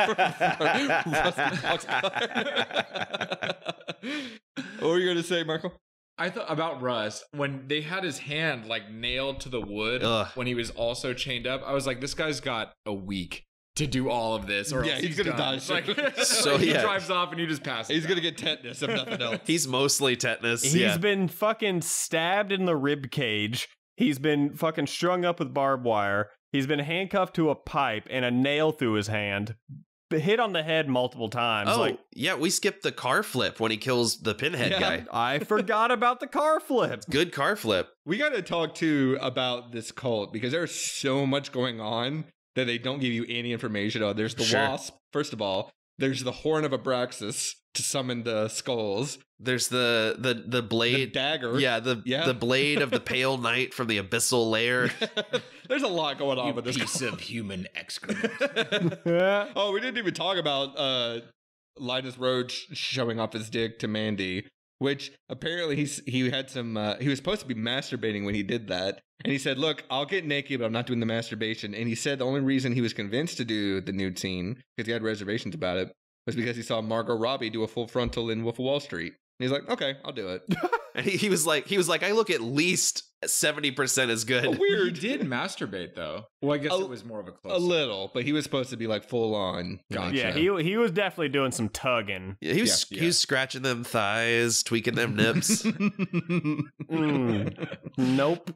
were you gonna say, Michael? I thought about Russ when they had his hand like nailed to the wood Ugh. when he was also chained up. I was like, this guy's got a week to do all of this, or Yeah, else he's gonna done. die Like. So, he yeah. drives off and you just pass. He's gonna get tetanus if nothing else. He's mostly tetanus. He's yeah. been fucking stabbed in the rib cage. He's been fucking strung up with barbed wire. He's been handcuffed to a pipe and a nail through his hand. Hit on the head multiple times. oh, Like yeah. We skipped the car flip when he kills the pinhead Yeah. guy. I forgot about the car flip. Good car flip. We got to talk too about this cult because there's so much going on that they don't give you any information on. There's the Sure. wasp, first of all. There's the horn of Abraxas to summon the skulls. There's the the the The blade. dagger. yeah, the Yeah. the blade of the pale knight from the abyssal lair. there's a lot going on with this piece of human excrement. oh, we didn't even talk about uh Linus Roache showing off his dick to Mandy, which apparently he's he had some uh, he was supposed to be masturbating when he did that. And he said, "Look, I'll get naked, but I'm not doing the masturbation." And he said the only reason he was convinced to do the nude scene because he had reservations about it was because he saw Margot Robbie do a full frontal in Wolf of Wall Street. And he's like, "Okay, I'll do it." And he, he was like, he was like, I look at least seventy percent as good. Oh, he weird. did masturbate though. Well, I guess A- it was more of a close. A little, but he was supposed to be like full on. Gotcha. Yeah, he he was definitely doing some tugging. Yeah, he was Yeah, he was scratching them thighs, tweaking them nips. Mm. nope.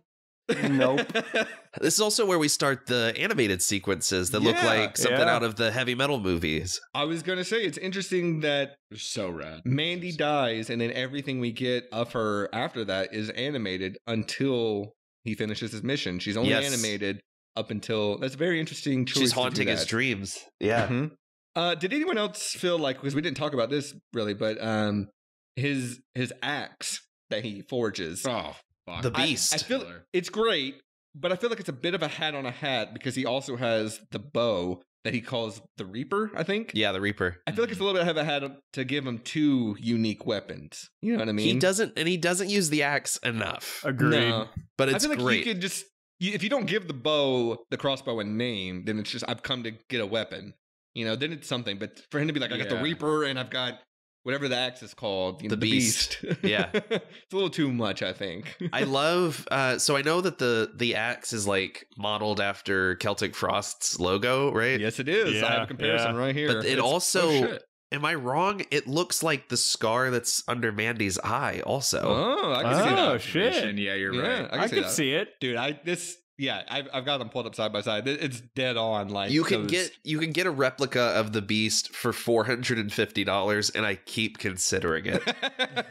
Nope. this is also where we start the animated sequences that look like something yeah. out of the heavy metal movies. I was gonna say it's interesting that so rad. Mandy dies, and then everything we get of her after that is animated until he finishes his mission. She's only Yes. animated up until that's a very interesting choice. She's to haunting his dreams. Yeah. Mhm. Uh, did anyone else feel like because we didn't talk about this really, but um, his his axe that he forges, Oh, fuck. The beast. I, feel it's great, but I feel like it's a bit of a hat on a hat because he also has the bow that he calls the Reaper. I think. Yeah, the Reaper. I feel like it's a little bit of a hat to give him two unique weapons. You know what I mean? he doesn't and he doesn't use the axe enough. Agreed. No. But I feel like great. you could just if you don't give the bow the crossbow a name, then it's just I've come to get a weapon. You know, then it's something. But for him to be like, I got the Reaper and I've got whatever the axe is called, you know, The the, Beast. beast. Yeah. it's a little too much, I think. I love uh so I know that the the axe is like modeled after Celtic Frost's logo, right? yes, it is. I have a comparison right here. But it It's- also oh, shit. am I wrong? It looks like the scar that's under Mandy's eye also. oh, I can see Oh, that. shit. Yeah, you're Yeah, right. I can I, see could that. see it. dude. I this yeah, I've I've got them pulled up side by side. It's dead on. Like you can those- get you can get a replica of the beast for four hundred and fifty dollars, and I keep considering it.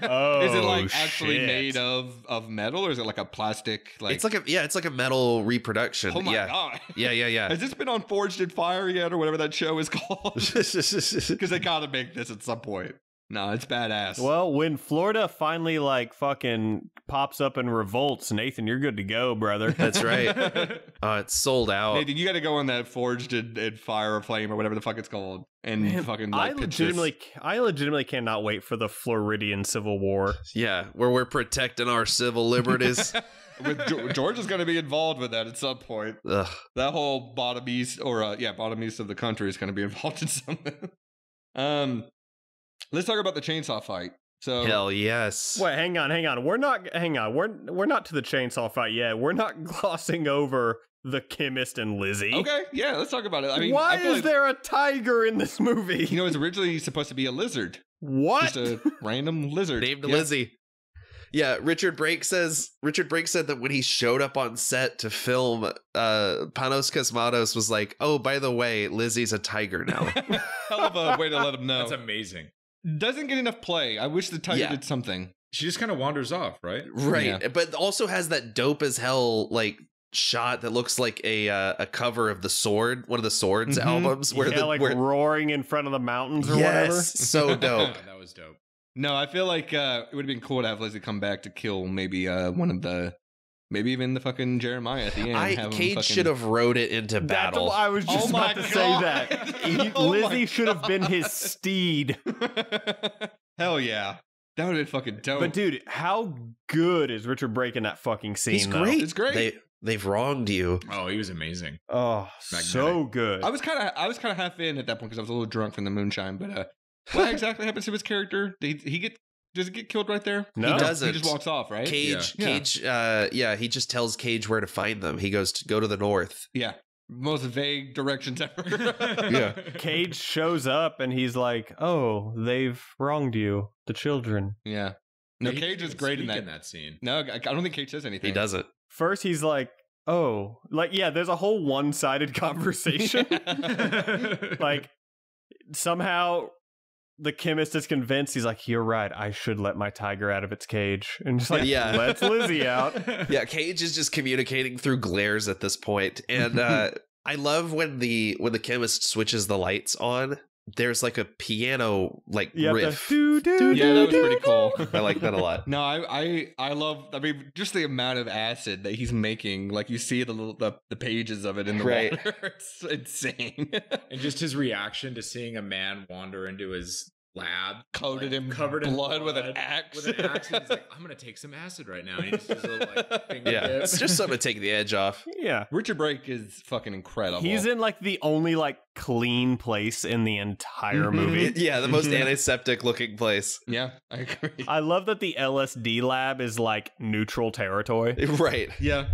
Oh, is it like actually shit. made of of metal or is it like a plastic like it's like a yeah, it's like a metal reproduction. oh my yeah. god yeah, yeah, yeah, has this been on forged in fire yet or whatever that show is called because they gotta make this at some point No, it's badass. Well, when Florida finally like fucking pops up and revolts, Nathan, you're good to go, brother. That's right. Uh, it's sold out. Nathan, you got to go on that forged and, in fire or flame or whatever the fuck it's called, and Man, fucking I like pitch this. legitimately, I legitimately cannot wait for the Floridian Civil War. Yeah, where we're protecting our civil liberties. with Ge- Georgia's going to be involved with that at some point. Ugh. That whole bottom east or uh, yeah, bottom east of the country is going to be involved in something. um, let's talk about the chainsaw fight. So Hell yes. Wait, hang on, hang on. We're not, hang on. We're we're not to the chainsaw fight yet. We're not glossing over the chemist and Lizzie. okay, yeah, let's talk about it. I mean, why I is like, there a tiger in this movie? You know, it's originally supposed to be a lizard, what? just a random lizard Named Yeah. Lizzie. Yeah, Richard Brake says Richard Brake said that when he showed up on set to film, uh Panos Cosmatos was like, "Oh, by the way, Lizzie's a tiger now." Hell of a way to let them know. That's amazing. Doesn't get enough play. I wish the tiger Yeah. did something. She just kind of wanders off, right? right, Yeah. but also has that dope as hell like shot that looks like a uh, a cover of the sword, one of the swords Mhm. albums where yeah, the like where, roaring in front of the mountains or yes, whatever. so dope. that was dope. No, I feel like uh, it would have been cool to have Lizzie come back to kill maybe uh, one of the, maybe even the fucking Jeremiah at the end. I have Cage fucking- should have rode it into That's battle. what I was just Oh about to say that. He- Oh Lizzie should have been his steed. Hell yeah, that would have been fucking dope. But dude, how good is Richard Brake in that fucking scene? He's though? great. It's great. They they've wronged you. Oh, he was amazing. Oh, so good. I was kind of, I was kind of half in at that point because I was a little drunk from the moonshine. But uh, what exactly happens to his character? Did he get? Does he get killed right there? No. He doesn't. He just walks off, right? Cage, Yeah. Cage, uh, yeah, he just tells Cage where to find them. He goes to go to the north. Yeah. Most vague directions ever. Yeah. Cage shows up and he's like, "Oh, they've wronged you, the children." yeah. No, He Cage is great in that. in that scene. No, I I don't think Cage says anything. He doesn't. First, he's like, "Oh, like yeah." There's a whole one-sided conversation. like somehow the chemist is convinced. He's like, "You're right. I should let my tiger out of its cage." And just like, Yeah. let's Lizzie out. Yeah, Cage is just communicating through glares at this point, and uh, I love when the when the chemist switches the lights on. There's like a piano like You have to riff. do, do, Yeah, that was do, pretty do. cool. I like that a lot. No, I, I, I love. I mean, just the amount of acid that he's making. Like you see the little the, the pages of it in the Right. water. It's insane. and just his reaction to seeing a man wander into his lab Coated in covered in blood with an axe. with an axe and he's like i'm gonna take some acid right now and he just little like Yeah, dip. it's just something to take the edge off. Yeah. Richard Brake is fucking incredible. He's in like the only like clean place in the entire Mhm. movie. Yeah, the most Mhm. antiseptic looking place. Yeah, I agree. I love that the LSD lab is like neutral territory. Right. yeah,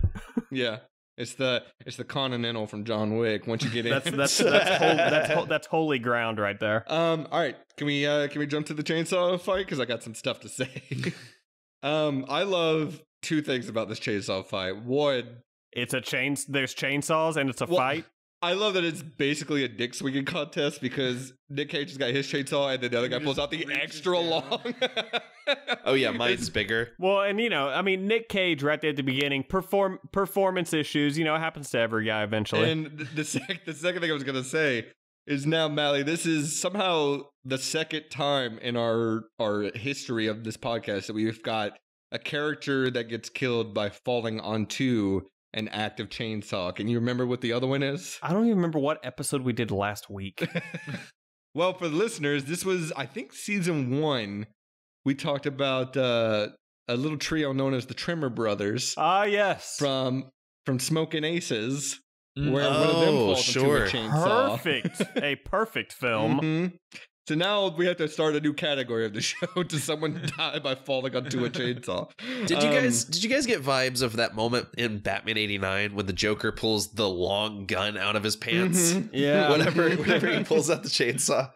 yeah. It's the it's the Continental from John Wick. Once you get in, That's that's that's that's that's holy ground right there. Um. All right. Can we uh can we jump to the chainsaw fight? Because I got some stuff to say. um. I love two things about this chainsaw fight. One, It's a chain. There's chainsaws and it's a Well, fight. I love that it's basically a dick swinging contest because Nic Cage has got his chainsaw and then the other guy pulls out the extra down. long. Oh yeah, mine's bigger. Well, and you know, I mean, Nic Cage right there at the beginning, perform performance issues. You know, it happens to every guy eventually. And the, the, sec- the second thing I was gonna say is now, Mallie, this is somehow the second time in our our history of this podcast that we've got a character that gets killed by falling onto an active chainsaw. Can you remember what the other one is? I don't even remember what episode we did last week. well, for the listeners, this was I think season one. We talked about uh, a little trio known as the Tremor Brothers Ah, yes. from from Smokin' Aces, Mm. where one of them Oh, falls sure. into a chainsaw. perfect. a perfect film. Mhm. So now we have to start a new category of the show. Does someone die by falling onto a chainsaw? Did you Um, guys did you guys get vibes of that moment in Batman 89 when the Joker pulls the long gun out of his pants? Mhm. Yeah. whenever whenever he pulls out the chainsaw.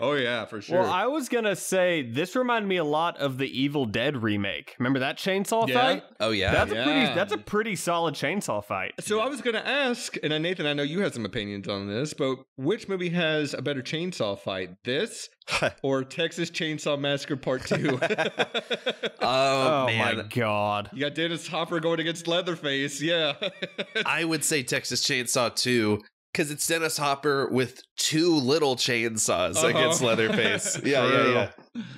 oh yeah, for sure. Well, I was gonna say this reminded me a lot of the Evil Dead remake. Remember that chainsaw Yeah. fight? Oh yeah. That's a pretty. That's a pretty solid chainsaw fight. so I was going to ask, and Nathan, I know you have some opinions on this, but which movie has a better chainsaw fight, this or Texas Chainsaw Massacre Part Two? oh, Oh, man. my god. you got Dennis Hopper going against Leatherface. Yeah, I would say Texas Chainsaw 2 because it's Dennis Hopper with two little chainsaws Uh-huh. against Leatherface. Yeah, yeah, True. yeah.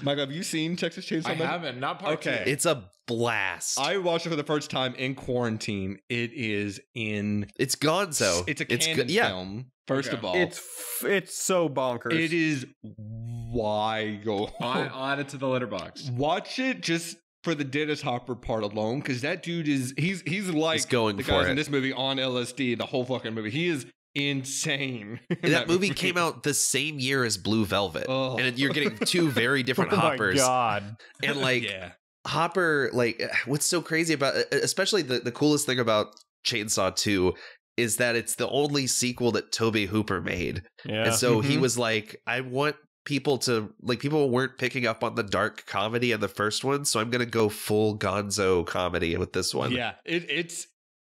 Michael, have you seen Texas Chainsaw I Massacre? haven't. Not part Okay. two. It's a blast. I watched it for the first time in quarantine. It is in. it's Gonzo. It's a It's canon good- yeah. film. First Okay. of all, It's f- it's so bonkers. it is wild. I'll, I'll add it to the Letterboxd. Watch it just for the Dennis Hopper part alone, because that dude is he's he's like He's going the for guys it. in this movie on LSD. The whole fucking movie. He is insane. in that, movie came out the same year as Blue Velvet, Oh. and you're getting two very different oh Hoppers. my god. And like yeah. Hopper, like what's so crazy about, especially the the coolest thing about Chainsaw Two is that it's the only sequel that Tobe Hooper made. Yeah. And so he Mhm. was like, I want people to like people weren't picking up on the dark comedy in the first one, so I'm gonna go full gonzo comedy with this one. Yeah, it, it's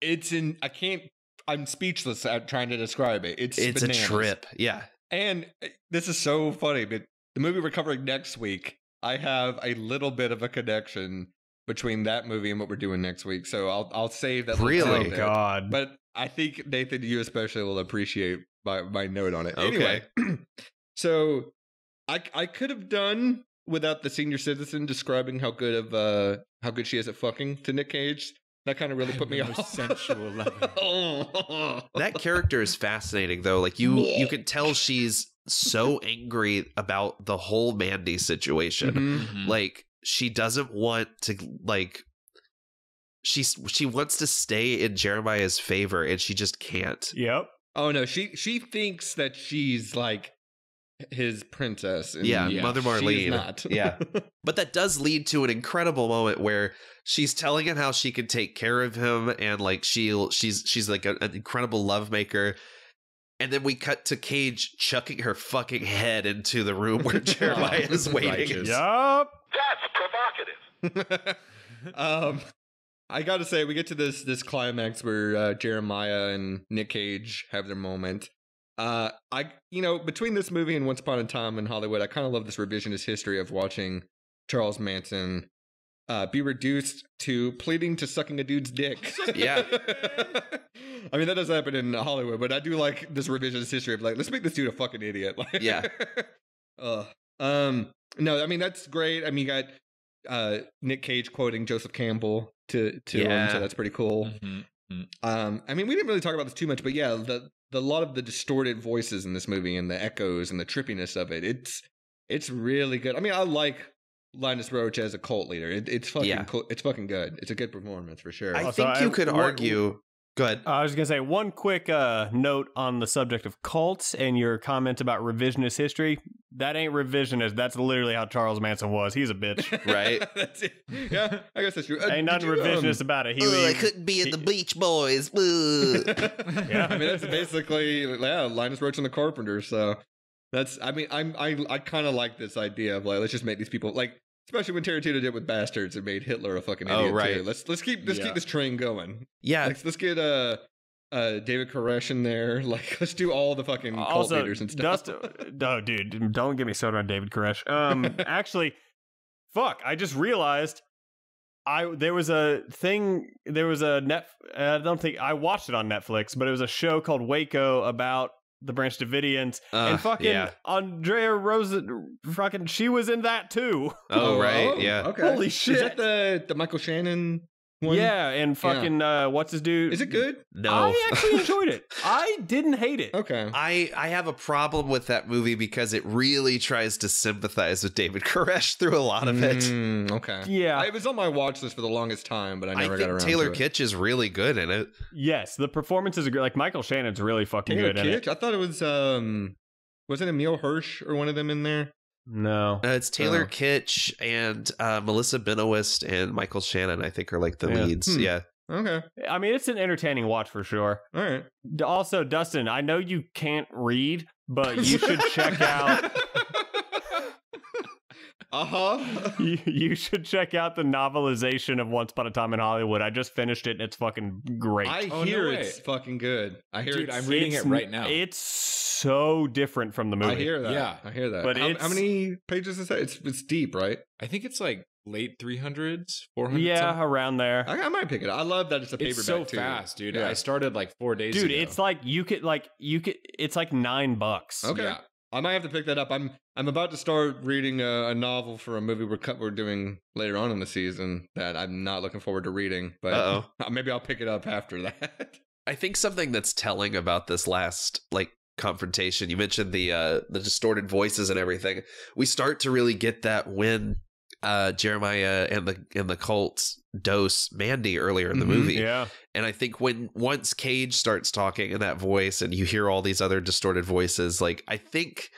it's in. I can't. I'm speechless at trying to describe it. It's It's bananas. a trip. Yeah. and uh, this is so funny. But the movie we're covering next week, I have a little bit of a connection between that movie and what we're doing next week. So I'll I'll save that. Really? oh god. But I think Nathan, you especially will appreciate my my note on it. Okay. Anyway, so I I could have done without the senior citizen describing how good of uh how good she is at fucking to Nic Cage. That kind of really put me The most off. sensual lover. That character is fascinating though. Like you you can tell she's so angry about the whole Mandy situation. Mhm. Mhm. Like she doesn't want to like she's she wants to stay in Jeremiah's favor and she just can't. yep. Oh no, she she thinks that she's like his princess. and Yeah, Yeah, Mother she is Marlene. not. Yeah. But that does lead to an incredible moment where she's telling him how she can take care of him and like she'll she's she's like a- an incredible lovemaker. And then we cut to Cage chucking her fucking head into the room where Jeremiah is waiting. Righteous. provocative. um, I gotta say, we get to this this climax where uh, Jeremiah and Nic Cage have their moment. Uh, I you know between this movie and Once Upon a Time in Hollywood, I kind of love this revisionist history of watching Charles Manson uh, be reduced to pleading to sucking a dude's dick. Yeah. I mean that doesn't happen in Hollywood, but I do like this revisionist history of like let's make this dude a fucking idiot. Like, Yeah. Ugh. Um. No, I mean that's great. I mean, you got uh Nic Cage quoting Joseph Campbell to to him, so that's pretty cool. Mhm. Um. I mean, we didn't really talk about this too much, but yeah, the the lot of the distorted voices in this movie and the echoes and the trippiness of it, it's it's really good. I mean, I like Linus Roache as a cult leader. It, it's fucking Yeah. cool. It's fucking good. It's a good performance for sure. I Also, think I- you could argue. Go ahead. I was gonna say one quick uh, note on the subject of cults and your comment about revisionist history. That ain't revisionist. That's literally how Charles Manson was. He's a bitch. Right. that's it. Yeah, I guess that's true. Uh, ain't nothing did you, um, revisionist about it. He, Ugh, I couldn't be in the Beach Boys. Yeah. I mean that's basically yeah, Linus Roache and the Carpenter. So that's I mean I'm I I kind of like this idea of like let's just make these people like especially when Tarantino did with Bastards and made Hitler a fucking Oh, idiot right. too. Let's let's keep let's Yeah. keep this train going. yeah, Let's let's get uh uh David Koresh in there. Like let's do all the fucking cult also, leaders and stuff. Dust, no, dude, don't get me started on David Koresh. Um, actually, fuck, I just realized I there was a thing. There was a net. I don't think I watched it on Netflix, but it was a show called Waco about the Branch Davidians Uh, and fucking yeah. Andrea Rosa. Fucking, she was in that too. Oh, right. oh, yeah. Okay. Holy Is shit. that the the Michael Shannon one? Yeah, and fucking uh, what's his dude? Is it good? No. I actually enjoyed it. I didn't hate it. Okay. I I have a problem with that movie because it really tries to sympathize with David Koresh through a lot of it. Mm, okay. Yeah. I, it was on my watch list for the longest time, but I I never got think around Taylor to it. Kitsch is really good in it. Yes, the performances are great. Like Michael Shannon's really fucking Taylor good in it. Kitsch? I thought it was um wasn't Emile Hirsch or one of them in there? No. Uh, it's Taylor Oh. Kitsch and uh, Melissa Benoist and Michael Shannon. I think are like the Yeah. leads. Hmm. Yeah. Okay. I mean, it's an entertaining watch for sure. All right. Also, Dustin, I know you can't read, but you should check out. Uh-huh. You, you should check out the novelization of Once Upon a Time in Hollywood. I just finished it, and it's fucking great. I Oh, hear way. it's fucking good. I hear Dude, it's, I'm reading it right now. It's so different from the movie. I hear that. Yeah. I hear that. But how, how many pages is that? It's it's deep, right? I think it's like late 300s, 400. Yeah, around there. I, I might pick it up. I love that it's a paperback It's so too. fast, dude. Yeah. I started like four days Dude, ago. it's like you could like you could it's like 9 bucks. Okay. Yeah. I might have to pick that up. I'm I'm about to start reading a, a novel for a movie we're cut, we're doing later on in the season that I'm not looking forward to reading, but Uh-oh. maybe I'll pick it up after that. I think something that's telling about this last like confrontation. You mentioned the uh the distorted voices and everything. We start to really get that when uh Jeremiah and the and the cults dose Mandy earlier in the Mhm. movie. Yeah. And I think when once Cage starts talking in that voice and you hear all these other distorted voices, like I think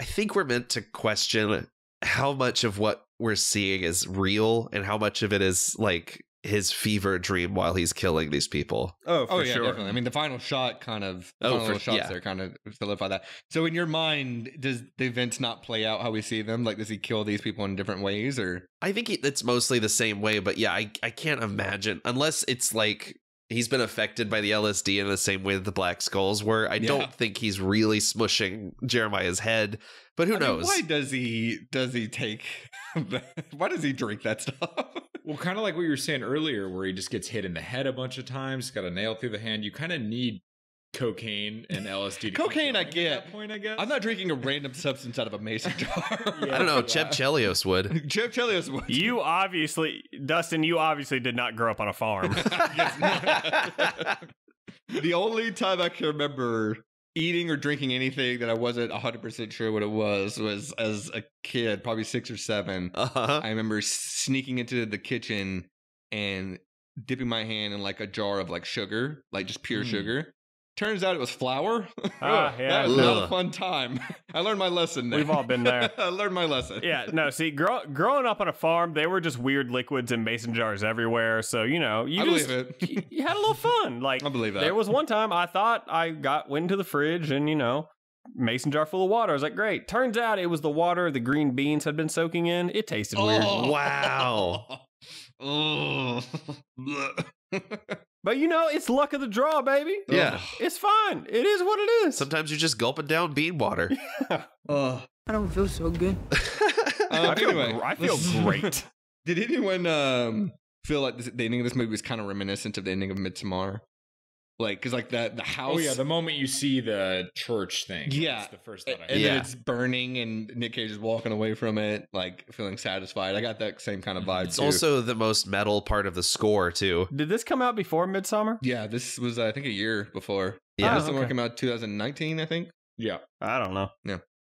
I think we're meant to question how much of what we're seeing is real and how much of it is like his fever dream while he's killing these people. Oh, oh for oh yeah, sure. definitely. I mean, the final shot kind of the Oh, final for- shots yeah. there kind of solidify that. So in your mind, does the events not play out how we see them? Like, does he kill these people in different ways, or I think it- it's mostly the same way, but yeah, I I can't imagine unless it's like he's been affected by the LSD in the same way that the Black Skulls were. I Yeah. don't think he's really smushing Jeremiah's head, but who I mean, knows? why does he does he take? why does he drink that stuff? Well, kind of like what you were saying earlier, where he just gets hit in the head a bunch of times, got a nail through the hand. You kind of need cocaine and LSD. To keep Cocaine, I going at get. that point, I guess. I'm not drinking a random substance out of a mason jar. I don't know. Chev Chelios would. Chev Chelios would. You obviously Dustin, you obviously did not grow up on a farm. the only time I can remember eating or drinking anything that I wasn't 100% sure what it was was as a kid, probably six or seven. Uh-huh. I remember sneaking into the kitchen and dipping my hand in like a jar of like sugar, like just pure Mm. sugar. Turns out it was flour. Ah, yeah. that was not a fun time. I learned my lesson. There. We've all been there. I learned my lesson. yeah, no, see, grow, growing up on a farm, they were just weird liquids in mason jars everywhere. So, you know, you I just it. you, you had a little fun. Like I believe that. There was one time I thought I got went into the fridge and you know mason jar full of water. I was like, great. Turns out it was the water the green beans had been soaking in. It tasted weird. Oh. Wow. Oh. But you know, it's luck of the draw, baby. Yeah. It's fine. It is what it is. Sometimes you're just gulping down bean water. Oh. I don't feel so good. Um, I feel, anyway, gr- I feel great. Did anyone um feel like this, the ending of this movie was kind of reminiscent of the ending of Midsommar? Like, cause like the the house, Oh yeah, the moment you see the church thing. Yeah. that's the first thought I and had. Yeah. then it's burning, and Nic Cage is walking away from it, like feeling satisfied. I got that same kind of vibe. It's too. also the most metal part of the score too. Did this come out before Midsommar? yeah. This was uh, I think a year before. Yeah. this Oh, one okay. came out 2019, I think. Yeah, I don't know.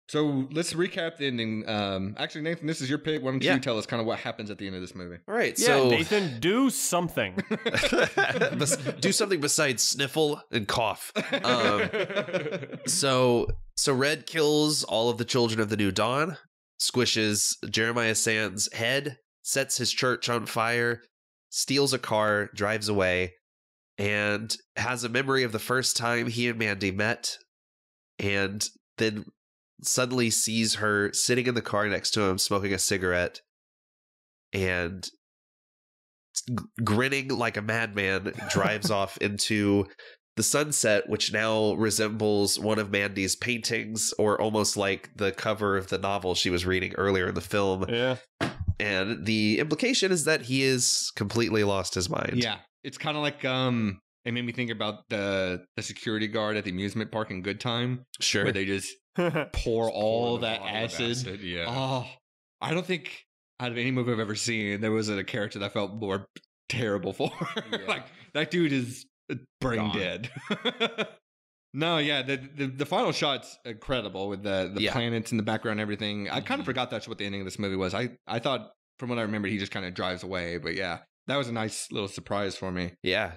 So let's recap the ending. Um, actually, Nathan, this is your pick. Why don't Yeah. you tell us kind of what happens at the end of this movie? All right, Yeah, so Nathan, do something. Do something besides sniffle and cough. Um, so so Red kills all of the children of the New Dawn, squishes Jeremiah Sands' head, sets his church on fire, steals a car, drives away, and has a memory of the first time he and Mandy met, and then suddenly sees her sitting in the car next to him smoking a cigarette and g- grinning like a madman drives off into the sunset which now resembles one of mandy's paintings or almost like the cover of the novel she was reading earlier in the film. Yeah. and the implication is that he is completely lost his mind. Yeah, it's kind of like um, it made me think about the the security guard at the amusement park in Good Time, sure. where they just pour all Pour the that of acid. Yeah, Oh, I don't think out of any movie I've ever seen there was a character that I felt more terrible for. Yeah. like that dude is uh, brain Gone. dead. no, yeah, the, the the final shot's incredible with the the Yeah. planets in the background, and everything. I kind Mhm. of forgot that's what the ending of this movie was. I I thought from what I remember he just kind of drives away, but yeah, that was a nice little surprise for me. yeah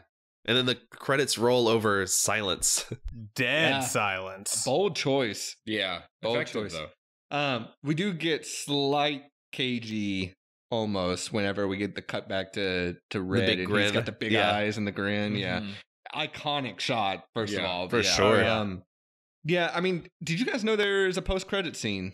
and then the credits roll over silence Dead Yeah. silence. Bold choice. yeah. Bold Effective, choice. though. Um, we do get slight KG almost whenever we get the cut back to to red big and he's grin. got the big Yeah. eyes and the grin. Yeah, Mhm. iconic shot first of all. for yeah. sure. Um, yeah, I mean, did you guys know there's a post credit scene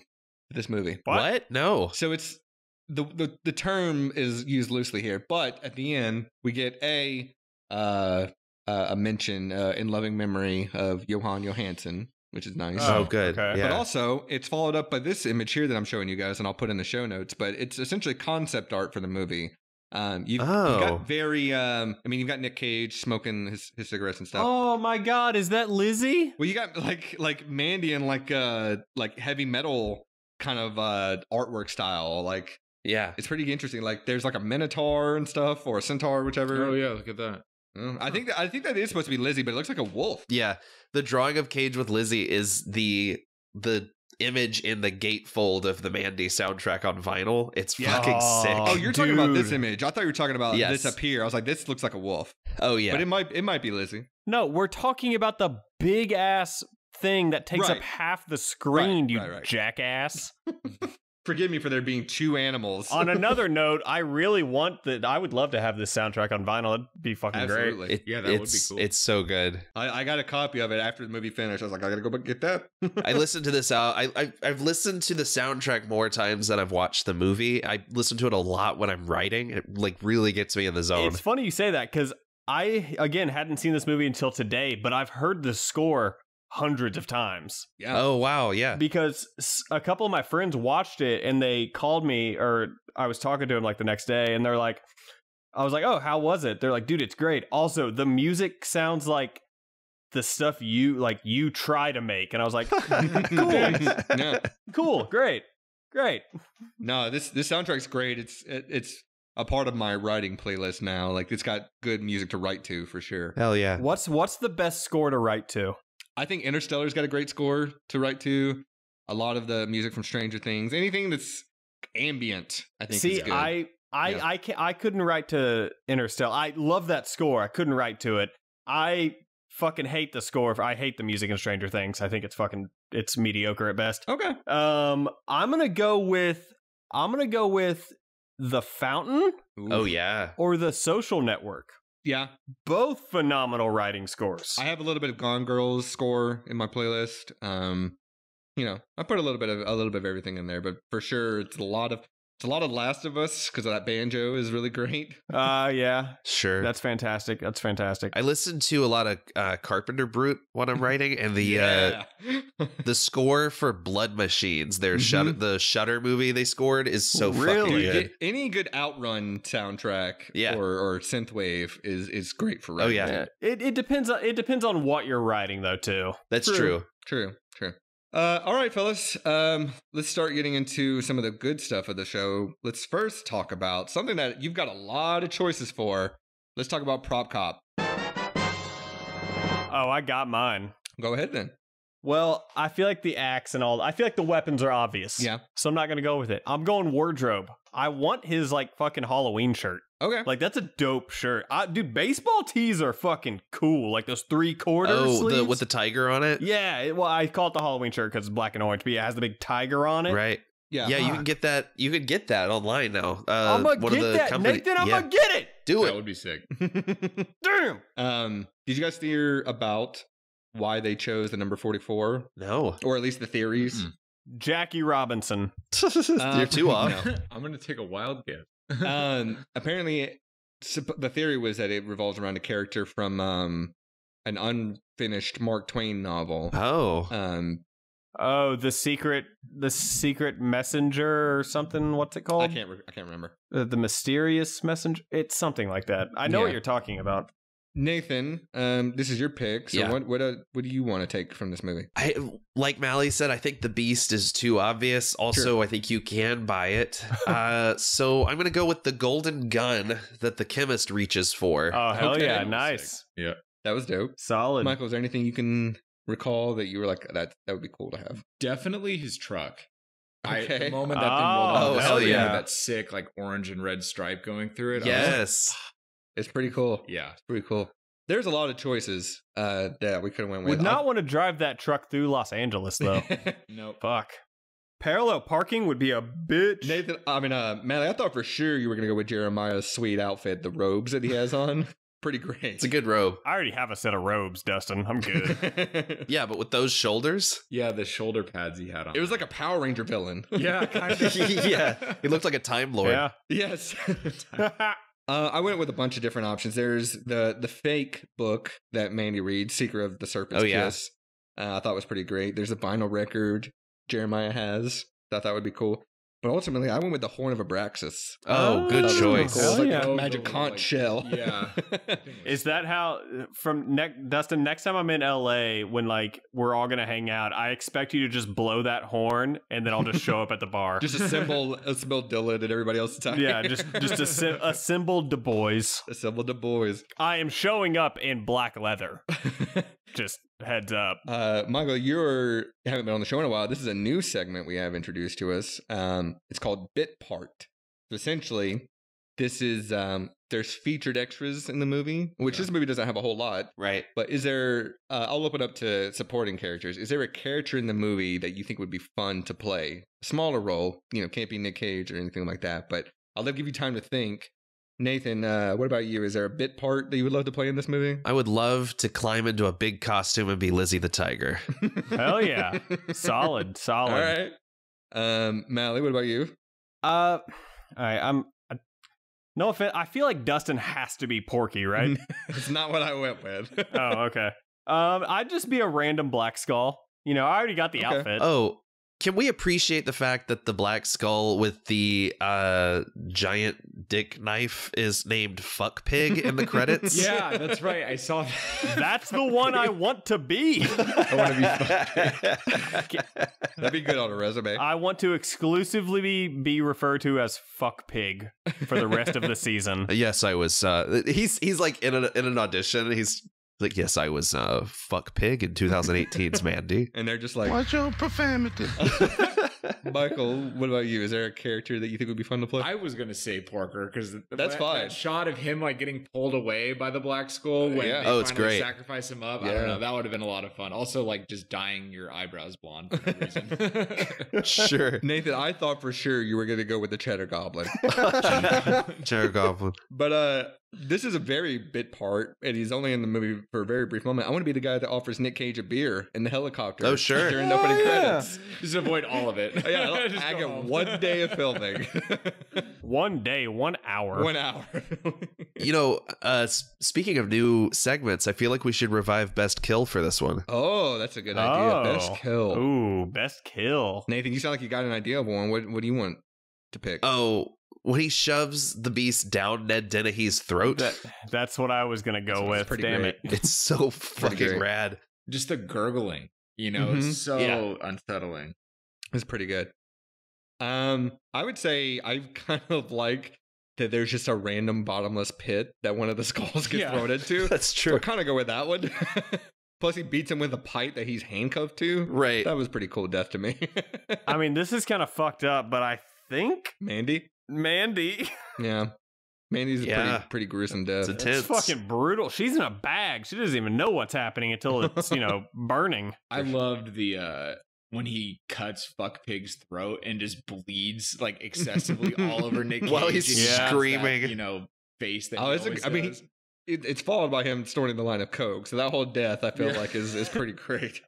for this movie? What? no So it's the, the the term is used loosely here, but at the end we get a uh, uh a mention uh, in loving memory of Jóhann Jóhannsson, which is nice. Oh, Oh, good. okay. Yeah. But also, it's followed up by this image here that I'm showing you guys, and I'll put in the show notes. But it's essentially concept art for the movie. Um, you've, you've Oh. got very, um, I mean, you've got Nic Cage smoking his, his cigarettes and stuff. Oh my god, is that Lizzie? Well, you got like like Mandy and like uh like heavy metal kind of uh artwork style. Like yeah. it's pretty interesting. Like there's like a minotaur and stuff, or a centaur, whichever. Oh yeah, look at that. Mm, I think that, I think that is supposed to be Lizzie, but it looks like a wolf. Yeah. The drawing of Cage with Lizzie is the the image in the gatefold of the Mandy soundtrack on vinyl. It's Yeah. fucking Oh, sick. Oh, you're talking about this image. I thought you were talking about Yes. this up here. I was like, this looks like a wolf, Oh yeah. but it might it might be Lizzie. No, we're talking about the big ass thing that takes Right. up half the screen, Right, you right, right. jackass. Forgive me for there being two animals. on another note, I really want that. I would love to have this soundtrack on vinyl. It'd be fucking great. Absolutely. It- Yeah, that would be it's, cool. It's so good. I, I got a copy of it after the movie finished. I was like, I gotta go back get that. I listened to this out. I, I I've listened to the soundtrack more times than I've watched the movie. I listen to it a lot when I'm writing. It like really gets me in the zone. It's funny you say that because I again hadn't seen this movie until today, but I've heard the score hundreds of times yeah. Oh wow, yeah. because a couple of my friends watched it and they called me or I was talking to them like the next day and they're like, I was like, oh, how was it? They're like, dude, it's great. Also, the music sounds like the stuff you like you try to make, and I was like, cool, yeah. cool, great, great. No, this this soundtrack's great. It's it, it's a part of my writing playlist now. Like it's got good music to write to for sure. Hell yeah. What's what's the best score to write to? I think Interstellar's got a great score to write to. A lot of the music from Stranger Things, anything that's ambient, I think See, is good. I I Yeah. I can I couldn't write to Interstellar. I love that score. I couldn't write to it. I fucking hate the score. I hate the music in Stranger Things. I think it's fucking it's mediocre at best. okay. Um, I'm gonna go with I'm gonna go with the Fountain Oh yeah. or the Social Network. Yeah, Both phenomenal writing scores. I have a little bit of Gone Girls score in my playlist. Um, you know, I put a little bit of a little bit of everything in there, but for sure, it's a lot of it's a lot of Last of Us because that banjo is really great. uh yeah, Sure. that's fantastic. That's fantastic. I listen to a lot of uh, Carpenter Brut when I'm writing, and the uh, the score for Blood Machines, their Shutter, the Shutter movie they scored is so Really? fucking good. any good outrun soundtrack Yeah. or, or synthwave is is great for Oh writing. yeah, Yeah. It it depends on it depends on what you're writing though too. that's True. true. True, true. Uh, all right, fellas. Um, let's start getting into some of the good stuff of the show. Let's first talk about something that you've got a lot of choices for. Let's talk about Prop Cop. Oh, I got mine. Go ahead then. Well, I feel like the axe and all. I feel like the weapons are obvious. Yeah. So I'm not gonna go with it. I'm going wardrobe. I want his like fucking Halloween shirt. Okay. Like that's a dope shirt. I, dude, baseball tees are fucking cool. Like those three quarter Oh, sleeves. the with the tiger on it. yeah. It, well, I call it the Halloween shirt because it's black and orange, but yeah, it has the big tiger on it. Right. yeah. Yeah, you can get that. You can get that online now. Uh, I'm gonna one get of the that, company- Nathan. I'm yeah. gonna get it. do That it. That would be sick. Damn. um, did you guys hear about why they chose the number 44? No, Or at least the theories? Mm-mm. Jackie Robinson. you're too off. no. I'm gonna take a wild guess. um, apparently, the theory was that it revolves around a character from um, an unfinished Mark Twain novel. Oh, Um, Oh, the secret, the secret messenger or something. What's it called? I can't. Re- I can't remember. Uh, the mysterious messenger. It's something like that. I know Yeah. what you're talking about. Nathan, um, this is your pick. So Yeah. what what uh, what do you want to take from this movie? I like Mallie said. I think the Beast is too obvious. Also, I think you can buy it. uh, so I'm gonna go with the golden gun that the chemist reaches for. Oh hell Okay. yeah, Sick. nice, Yeah. That was dope. solid. Michael, is there anything you can recall that you were like that? That would be cool to have. Definitely his truck. I, Okay. the moment that thing Oh, rolled off the hell yeah. that sick like orange and red stripe going through it. I was like, yes. It's pretty cool. yeah. It's pretty cool. There's a lot of choices uh, that we could have went with. Would not want to drive that truck through Los Angeles though. Nope. Fuck. Parallel parking would be a bitch. Nathan, I mean, uh, Manny, I thought for sure you were gonna go with Jeremiah's sweet outfit, the robes that he has on. Pretty great. It's a good robe. I already have a set of robes, Dustin. I'm good. Yeah, but with those shoulders. Yeah, the shoulder pads he had on. it was like a Power Ranger villain. yeah, kind of. yeah, he looked like a time lord. yeah. yes. Uh, I went with a bunch of different options. There's the the fake book that Mandy reads, Secret of the Serpent's Oh, yeah. Kiss. Uh, I thought was pretty great. There's a vinyl record Jeremiah has. Thought that would be cool. But ultimately, I went with the Horn of Abraxas. Oh, good Oh, Cool. choice. Hell It's like oh, yeah. a magic Oh, conch like- shell. Yeah. Is that how from ne- Dustin? Next time I'm in LA, when like we're all gonna hang out, I expect you to just blow that horn, and then I'll just show up at the bar. Just assemble, assemble Dylan and everybody else. Time. yeah, just just assi- assembled Du Bois. assemble the boys. I am showing up in black leather. Just heads up. Uh, Michael, you're haven't been on the show in a while. This is a new segment we have introduced to us. Um, it's called Bit Part. So essentially, this is um, there's featured extras in the movie, which this movie doesn't have a whole lot. Right. But is there? Uh, I'll open up to supporting characters. Is there a character in the movie that you think would be fun to play? A smaller role, you know, can't be Nic Cage or anything like that. But I'll give you time to think. Nathan, uh, what about you? Is there a bit part that you would love to play in this movie? I would love to climb into a big costume and be Lizzie the Tiger. Hell yeah. Solid, solid. All right. Um, Mallie, what about you? Uh, all right. I'm. I, no offense. I feel like Dustin has to be Porky, right? It's not what I went with. oh, okay. Um, I'd just be a random black skull. You know, I already got the Okay. outfit. Oh, can we appreciate the fact that the black skull with the uh giant dick knife is named fuck pig in the credits? yeah, that's right. I saw that. That's the one I want to be. I want to be. Fuck. Pig. That'd be good on a resume. I want to exclusively be, be referred to as fuck pig for the rest of the season. yes, I was uh he's he's like in an in an audition, he's like, Yes, I was uh fuck pig in 2018's Mandy. and they're just like, Watch your profanity? Michael, what about you? Is there a character that you think would be fun to play? I was gonna say Porker because That's that, fine. That shot of him like getting pulled away by the Black Skull when Yeah. they Oh, it's great. sacrifice him up. I Yeah. don't know. That would have been a lot of fun. Also, like just dyeing your eyebrows blonde for no reason. sure. Nathan, I thought for sure you were going to go with the Cheddar Goblin. Chair Goblin. But uh this is a very bit part, and he's only in the movie for a very brief moment. I want to be the guy that offers Nic Cage a beer in the helicopter. Oh, sure. During the opening Oh, yeah. credits. just avoid all of it. Yeah, Just I go get home. one day of filming. One day, one hour. one hour. You know, uh speaking of new segments, I feel like we should revive best kill for this one. oh, that's a good idea. Best Oh. kill. Ooh, best kill. Nathan, you sound like you got an idea of one. What what do you want to pick? Oh, when he shoves the beast down Ned Dennehy's throat. That, that's what I was gonna go That's with. pretty Damn great. it. it's so fucking great. rad. just the gurgling. You know, Mhm. it's so Yeah. unsettling. It's pretty good. Um, I would say I kind of like that there's just a random bottomless pit that one of the skulls gets Yeah. thrown into. That's So I true. kind of go with that one. Plus, he beats him with a pipe that he's handcuffed to. Right. That was pretty cool death to me. I mean, this is kind of fucked up, but I think Mandy? Mandy. Yeah. Mandy's a Yeah. pretty, pretty gruesome death. It's It's intense. fucking brutal. She's in a bag. She doesn't even know what's happening until it's, you know, burning. I loved the uh when he cuts fuck pig's throat and just bleeds like excessively all over Nick Cage. While he's and he has that, screaming. you know, face that. Oh, he it's a- always I mean, does. It, it's followed by him snorting the line of coke. So that whole death, I feel Yeah. like, is, is pretty great.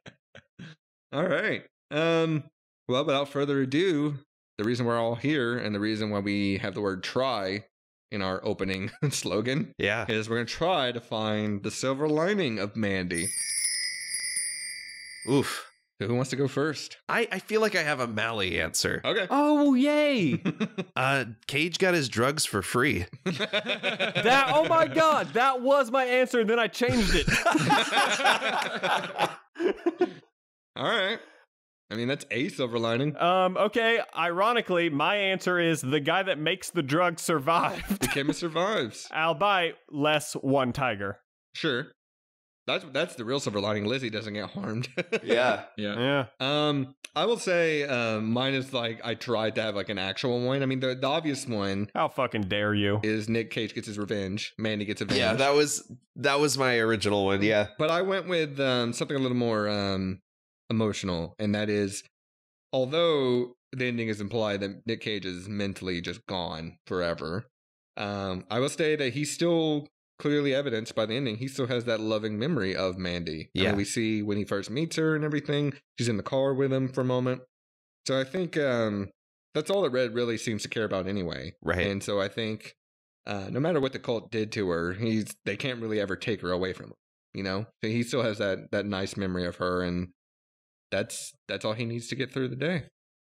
all right. Um. Well, without further ado, the reason we're all here and the reason why we have the word try in our opening slogan Yeah. is we're going to try to find the silver lining of Mandy. Oof. So who wants to go first? I, I feel like I have a Mally answer. Okay. Oh, yay. Uh, Cage got his drugs for free. that, oh my God, that was my answer. And then I changed it. All right. I mean, that's a silver lining. um, okay. Ironically, my answer is the guy that makes the drug survived. The chemist survives. I'll Albeit less one tiger. Sure. That's that's the real silver lining. Lizzie doesn't get harmed. Yeah. yeah. Yeah. Um, I will say, um, mine is like I tried to have like an actual one. I mean, the, the obvious one How fucking dare you? is Nic Cage gets his revenge. Mandy gets avenged. Yeah, that was that was my original one. Yeah. But I went with um, something a little more um, emotional, and that is, although the ending is implied that Nic Cage is mentally just gone forever, um, I will say that he's still clearly evidenced by the ending. He still has that loving memory of Mandy. I mean, Yeah. we see when he first meets her and everything. She's in the car with him for a moment. So I think um, that's all that Red really seems to care about anyway. Right. And so I think uh, no matter what the cult did to her, he's they can't really ever take her away from him. You know, so he still has that that nice memory of her, and that's that's all he needs to get through the day.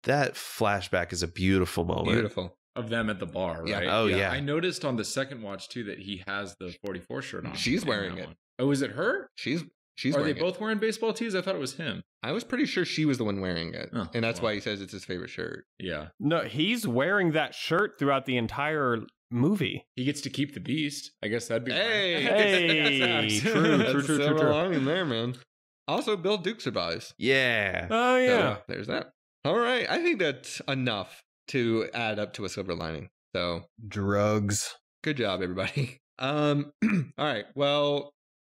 That flashback is a beautiful moment. Beautiful. Of them at the bar, Yeah. right? Oh, yeah. I noticed on the second watch too that he has the 44 shirt on. She's wearing it. one. Oh, is it her? She's she's Are they wearing it. both wearing baseball tees? I thought it was him. I was pretty sure she was the one wearing it, Oh, and that's wow. why he says it's his favorite shirt. Yeah. No, he's wearing that shirt throughout the entire movie. He gets to keep the beast. I guess that'd be. Hey, Hey, true, true, That's true, true, silver true. lining there, man. Also, Bill Duke survives. Yeah. Oh So, yeah. there's that. All right, I think that's enough to add up to a silver lining. So Drugs. good job, everybody. Um, all right. Well,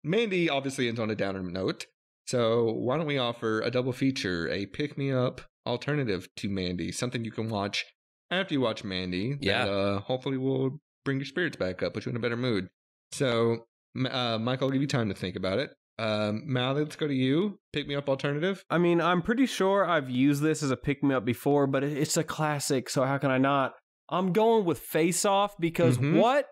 Mandy obviously ends on a downer note. So why don't we offer a double feature, a pick me up alternative to Mandy, something you can watch after you watch Mandy. Yeah. That, uh, hopefully will bring your spirits back up, put you in a better mood. So, uh, Michael, I'll give you time to think about it. Um, Mal, let's go to you. Pick me up alternative. I mean, I'm pretty sure I've used this as a pick me up before, but it's a classic, so how can I not? I'm going with Face Off because Mhm. what?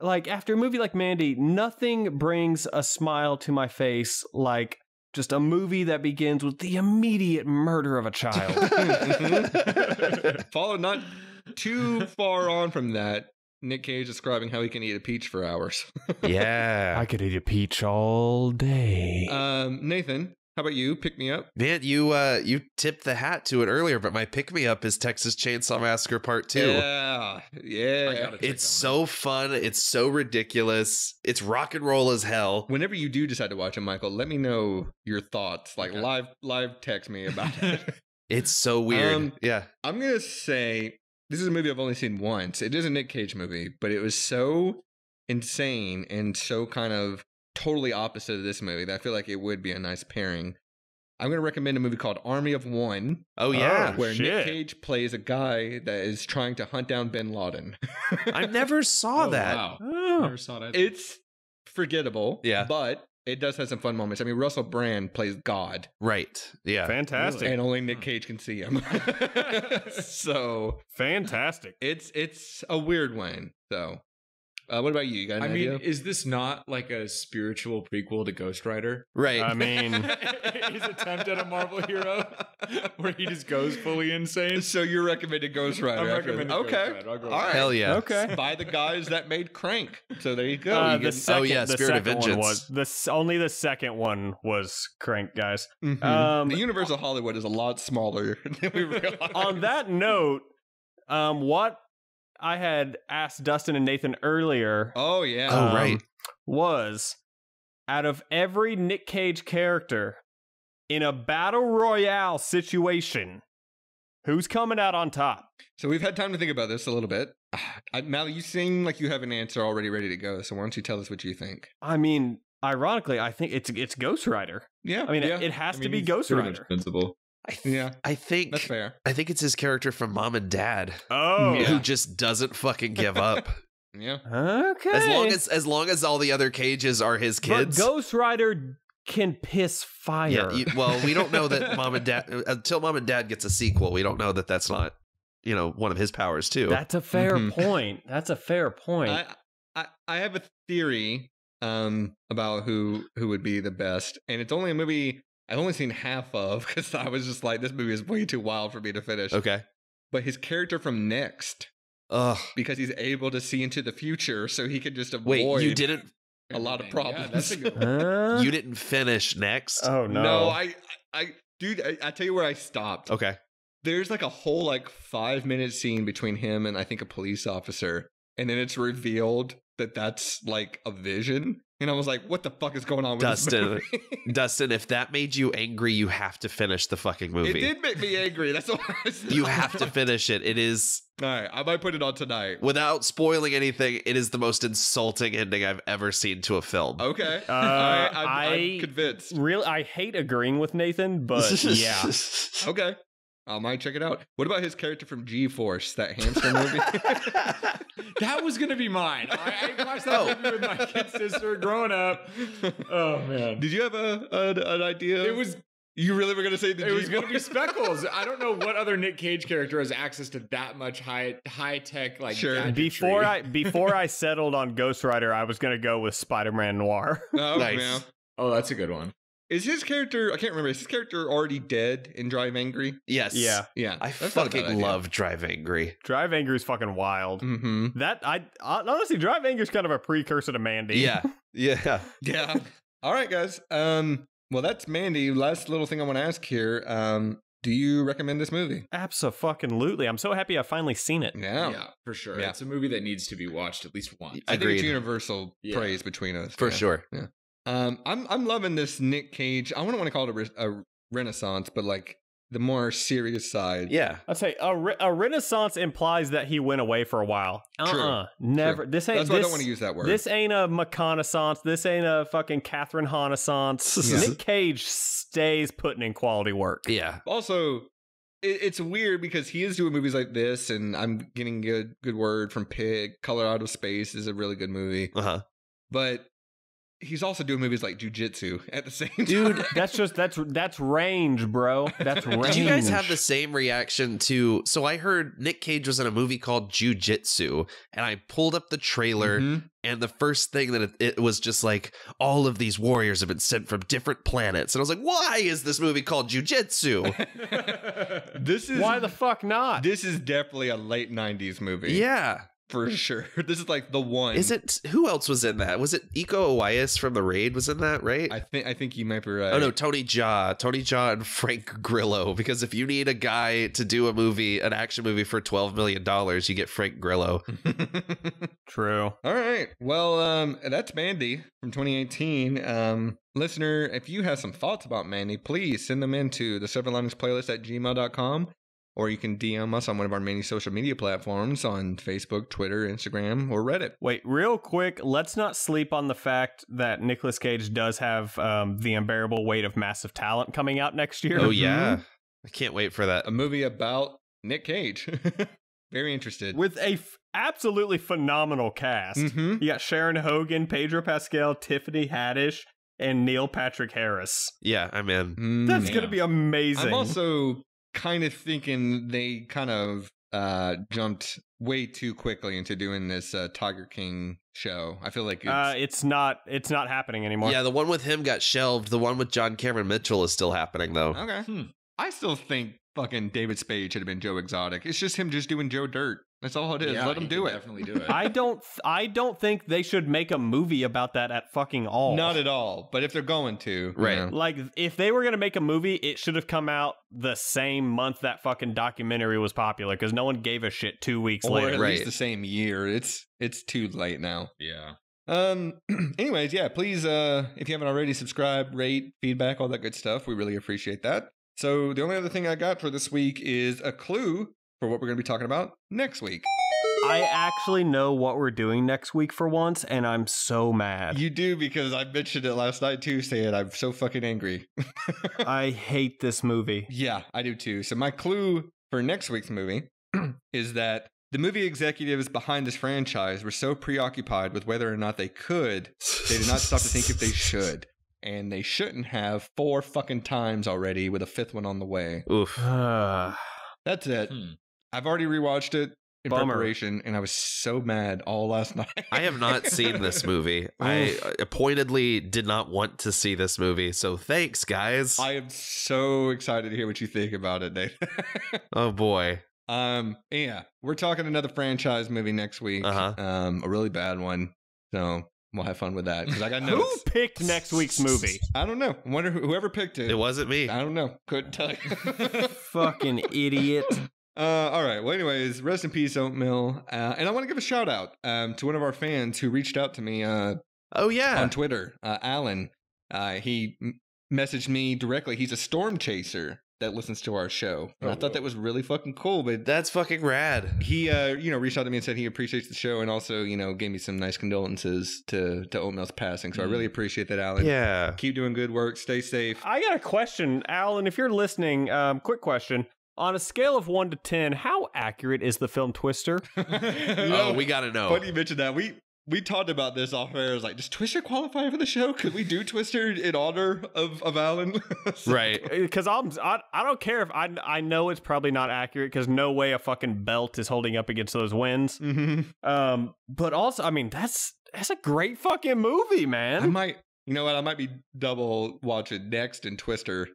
Like, after a movie like Mandy, nothing brings a smile to my face like just a movie that begins with the immediate murder of a child. Mhm. Followed not too far on from that. Nic Cage describing how he can eat a peach for hours. Yeah. I could eat a peach all day. um, Nathan, how about you? Pick me up. Man, you uh you tipped the hat to it earlier, but my pick me up is Texas Chainsaw Massacre Part 2. Yeah, yeah. gotta It's that so fun, it's so ridiculous. It's rock and roll as hell. Whenever you do decide to watch it, Michael, let me know your thoughts. Like Okay. live, live text me about it. It's so weird. Um, yeah. I'm gonna say this is a movie I've only seen once. It is a Nic Cage movie, but it was so insane and so kind of totally opposite of this movie that I feel like it would be a nice pairing. I'm gonna recommend a movie called Army of One, Oh yeah. Oh, where shit. Nic Cage plays a guy that is trying to hunt down Bin Laden. I never saw Oh, that. Wow. Oh. Never saw that. it's forgettable, Yeah. but it does have some fun moments. I mean, Russell Brand plays God, Right. Yeah. Fantastic. and only Nic hmm. Cage can see him. so Fantastic. it's it's a weird one. So, uh, what about you? You got an I mean, idea? is this not like a spiritual prequel to Ghost Rider? Right. I mean, His attempt at a Marvel hero, where he just goes fully insane. so you're recommending Ghost Rider? I'm after recommending this. Ghost Okay, Rider. I'll go all with right. Hell yeah. okay. By the guys that made Crank. So there you go. Uh, You the get- second, yeah, the Spirit of second one Vengeance. was the only the second one was Crank, guys. Mhm. Um, the universe of Hollywood is a lot smaller than we realize. on that note, um, what I had asked Dustin and Nathan earlier oh yeah. Oh, um, right. was out of every Nic Cage character in a battle royale situation, who's coming out on top? So we've had time to think about this a little bit. I, Mallie, you seem like you have an answer already ready to go. So why don't you tell us what you think? I mean, ironically, I think it's it's Ghost Rider. Yeah. I mean, yeah, it has I to be Ghost Rider. Invincible. I, th- yeah, I think that's fair. I think it's his character from Mom and Dad Oh, Yeah. who just doesn't fucking give up. Yeah. okay. as long as as long as all the other cages are his but kids. Ghost Rider can piss fire. yeah, you- well, we don't know that Mom and Dad until Mom and Dad gets a sequel. We don't know that that's not you know one of his powers too. That's a fair Mhm. point. That's a fair point. I, I I have a theory um about who who would be the best, and it's only a movie I've only seen half of because I was just like, this movie is way too wild for me to finish. okay. But his character from Next, Ugh. because he's able to see into the future, so he can just avoid. Wait, you didn't a lot of Everything. Yeah, problems. that's a good one. Huh? you didn't finish next? oh no. No, I, I, I dude, I, I tell you where I stopped. okay. There's like a whole like five minute scene between him and I think a police officer, and then it's revealed that that's like a vision, and I was like, what the fuck is going on with Dustin, this movie? Dustin, if that made you angry, you have to finish the fucking movie. it did make me angry. That's why I stopped. You have to finish it. It is All right, I might put it on tonight. without spoiling anything, it is the most insulting ending I've ever seen to a film. Okay, Uh, All right, I'm, I- I'm convinced. Real, I hate agreeing with Nathan, but yeah. Okay. I might check it out. What about his character from G Force, that hamster movie? that was gonna be mine. I, I watched that Oh. movie with my kid sister growing up. Oh man, Did you have a, an, an idea? it was You really were gonna say the it was G gonna be Speckles. I don't know what other Nic Cage character has access to that much high high tech like Sure. gadgetry. Before I before I settled on Ghost Rider, I was gonna go with Spider Man Noir. Oh, Nice. yeah. oh that's a good one. Is his character? I can't remember. Is his character already dead in Drive Angry? Yes. Yeah. Yeah, I that's not a bad fucking love Drive Angry. Drive Angry is fucking wild. Mm-hmm. That I, I honestly, Drive Angry is kind of a precursor to Mandy. Yeah. Yeah. Yeah. All right, guys. Um. Well, that's Mandy. Last little thing I want to ask here. Um. Do you recommend this movie? absolutely. I'm so happy I've finally seen it. Yeah. Yeah, for sure. Yeah. It's a movie that needs to be watched at least once. I think it's universal Yeah. praise between us. For sure. Yeah. Sure. Um, I'm I'm loving this Nic Cage. I wouldn't want to call it a, re- a renaissance, but like the more serious side. Yeah. I'd say a, re- a renaissance implies that he went away for a while. True. Uh-uh. Never. This ain't. That's why I don't want to use that word. This ain't a McConaissance. This ain't a fucking Kathryn Hahn-assance. Yeah. Nic Cage stays putting in quality work. Yeah. also, it, it's weird because he is doing movies like this, and I'm getting good good word from Pig. Color Out of Space is a really good movie, Uh huh. but he's also doing movies like Jiu Jitsu at the same time. Dude, that's just that's that's range, bro. That's range. Did you guys have the same reaction to? So I heard Nic Cage was in a movie called Jiu Jitsu, and I pulled up the trailer, Mhm. and the first thing that it, it was just like all of these warriors have been sent from different planets, and I was like, why is this movie called Jiu Jitsu? this is Why the fuck not? this is definitely a late '90s movie. yeah. For sure. This is like the one. Is it? Who else was in that? Was it Iko Uwais from The Raid? Was in that right? I think I think you might be right. Oh no, Tony Jaa, Tony Jaa, and Frank Grillo. Because if you need a guy to do a movie, an action movie for twelve million dollars, you get Frank Grillo. True. All right. Well, um, that's Mandy from 2018. Um, listener, if you have some thoughts about Mandy, please send them into the Silver Linings playlist at gmail.com. Or you can DM us on one of our many social media platforms on Facebook, Twitter, Instagram, or Reddit. Wait, real quick, let's not sleep on the fact that Nicolas Cage does have um, the unbearable weight of massive talent coming out next year. Oh yeah, I can't wait for that. A movie about Nic Cage. Very interested. With a f- absolutely phenomenal cast. hmm You got Sharon Horgan, Pedro Pascal, Tiffany Haddish, and Neil Patrick Harris. Yeah, I'm in. That's yeah. going to be amazing. I'm also kind of thinking they kind of uh, jumped way too quickly into doing this uh, Tiger King show. I feel like it's, uh, it's not it's not happening anymore. Yeah, the one with him got shelved. The one with John Cameron Mitchell is still happening though. okay. Hmm. I still think fucking David Spade should have been Joe Exotic. It's just him just doing Joe Dirt. That's all it is. Yeah, Let them do it. Definitely do it. I don't I don't think they should make a movie about that at fucking all. Not at all. But if they're going to, you Right. know. Like if they were gonna make a movie, it should have come out the same month that fucking documentary was popular because no one gave a shit two weeks or later. at Right. least the same year. It's it's too late now. yeah. Um. anyways, yeah. Please, uh, if you haven't already, subscribe, rate, feedback, all that good stuff. We really appreciate that. So the only other thing I got for this week is a clue for what we're going to be talking about next week. I actually know what we're doing next week for once, and I'm so mad. You do because I mentioned it last night too, saying I'm so fucking angry. I hate this movie. yeah, I do too. So my clue for next week's movie is that the movie executives behind this franchise were so preoccupied with whether or not they could They did not stop to think if they should. And they shouldn't have four fucking times already with a fifth one on the way. Oof. That's it. Hmm. I've already rewatched it in Bummer. preparation and I was so mad all last night. I have not seen this movie. I appointedly did not want to see this movie, so thanks, guys. I am so excited to hear what you think about it, Nathan. oh boy. um, yeah, we're talking another franchise movie next week. Uh-huh. Um, a really bad one. So we'll have fun with that because I got Who picked next week's movie? I don't know. I wonder who, whoever picked it. It wasn't me. I don't know. Couldn't tell you. Fucking idiot. Uh, all right. Well, anyways, rest in peace, Oatmeal. Uh, and I want to give a shout out um, to one of our fans who reached out to me uh, Oh yeah. on Twitter. Uh, Alan. Uh, he m- messaged me directly. He's a storm chaser that listens to our show, and I thought that was really fucking cool. But That's fucking rad. he, uh, you know, reached out to me and said he appreciates the show, and also, you know, gave me some nice condolences to to Oatmeal's passing. So I really appreciate that, Alan. Yeah. Keep doing good work. Stay safe. I got a question, Alan. If you're listening, um, quick question. On a scale of one to ten, how accurate is the film Twister? Oh, we gotta know. Funny you mentioned that. We we talked about this off air. I was like, does Twister qualify for the show? Could we do Twister in honor of, of Alan? So- Right. Because I'm, I, I don't care if I, I know it's probably not accurate because no way a fucking belt is holding up against those winds. Mhm. Um, but also, I mean, that's that's a great fucking movie, man. I man. might You know what? I might be double watching Next and Twister.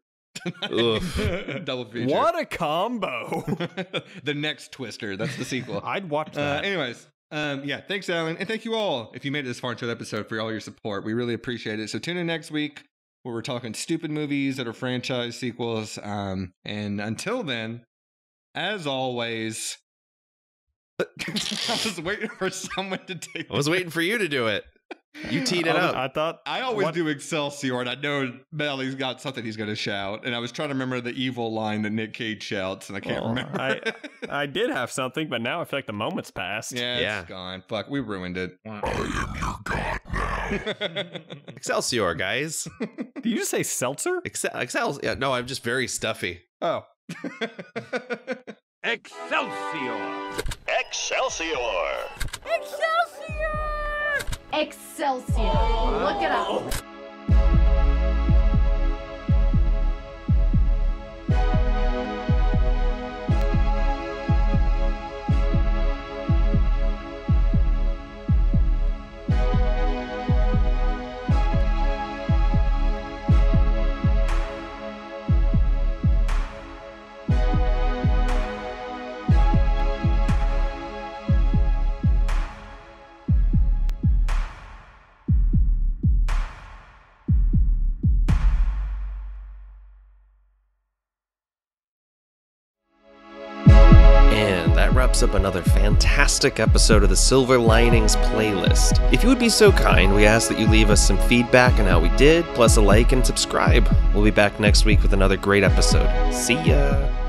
double feature. What a combo! the next Twister. That's the sequel. I'd watch Uh, that. anyways, um, yeah, thanks, Alan. And thank you all if you made it this far into the episode for all your support. We really appreciate it. So tune in next week where we're talking stupid movies that are franchise sequels. Um, and until then, as always, I was waiting for someone to take. I was waiting for you to do it. You teed it I, up. I thought I always What- do Excelsior, and I know Mallie's got something he's going to shout. And I was trying to remember the evil line that Nic Cage shouts, and I can't Well, remember. I- I did have something, but now I feel like the moment's passed. yeah, Yeah. it's gone. Fuck, we ruined it. I am your god now. Excelsior, guys. Did you just say seltzer? Excel, Excel. Yeah, no, I'm just very stuffy. Oh, Excelsior! Excelsior! Excelsior! Look it up. Wraps up another fantastic episode of the Silver Linings playlist. If you would be so kind, we ask that you leave us some feedback on how we did, plus a like and subscribe. We'll be back next week with another great episode. See ya!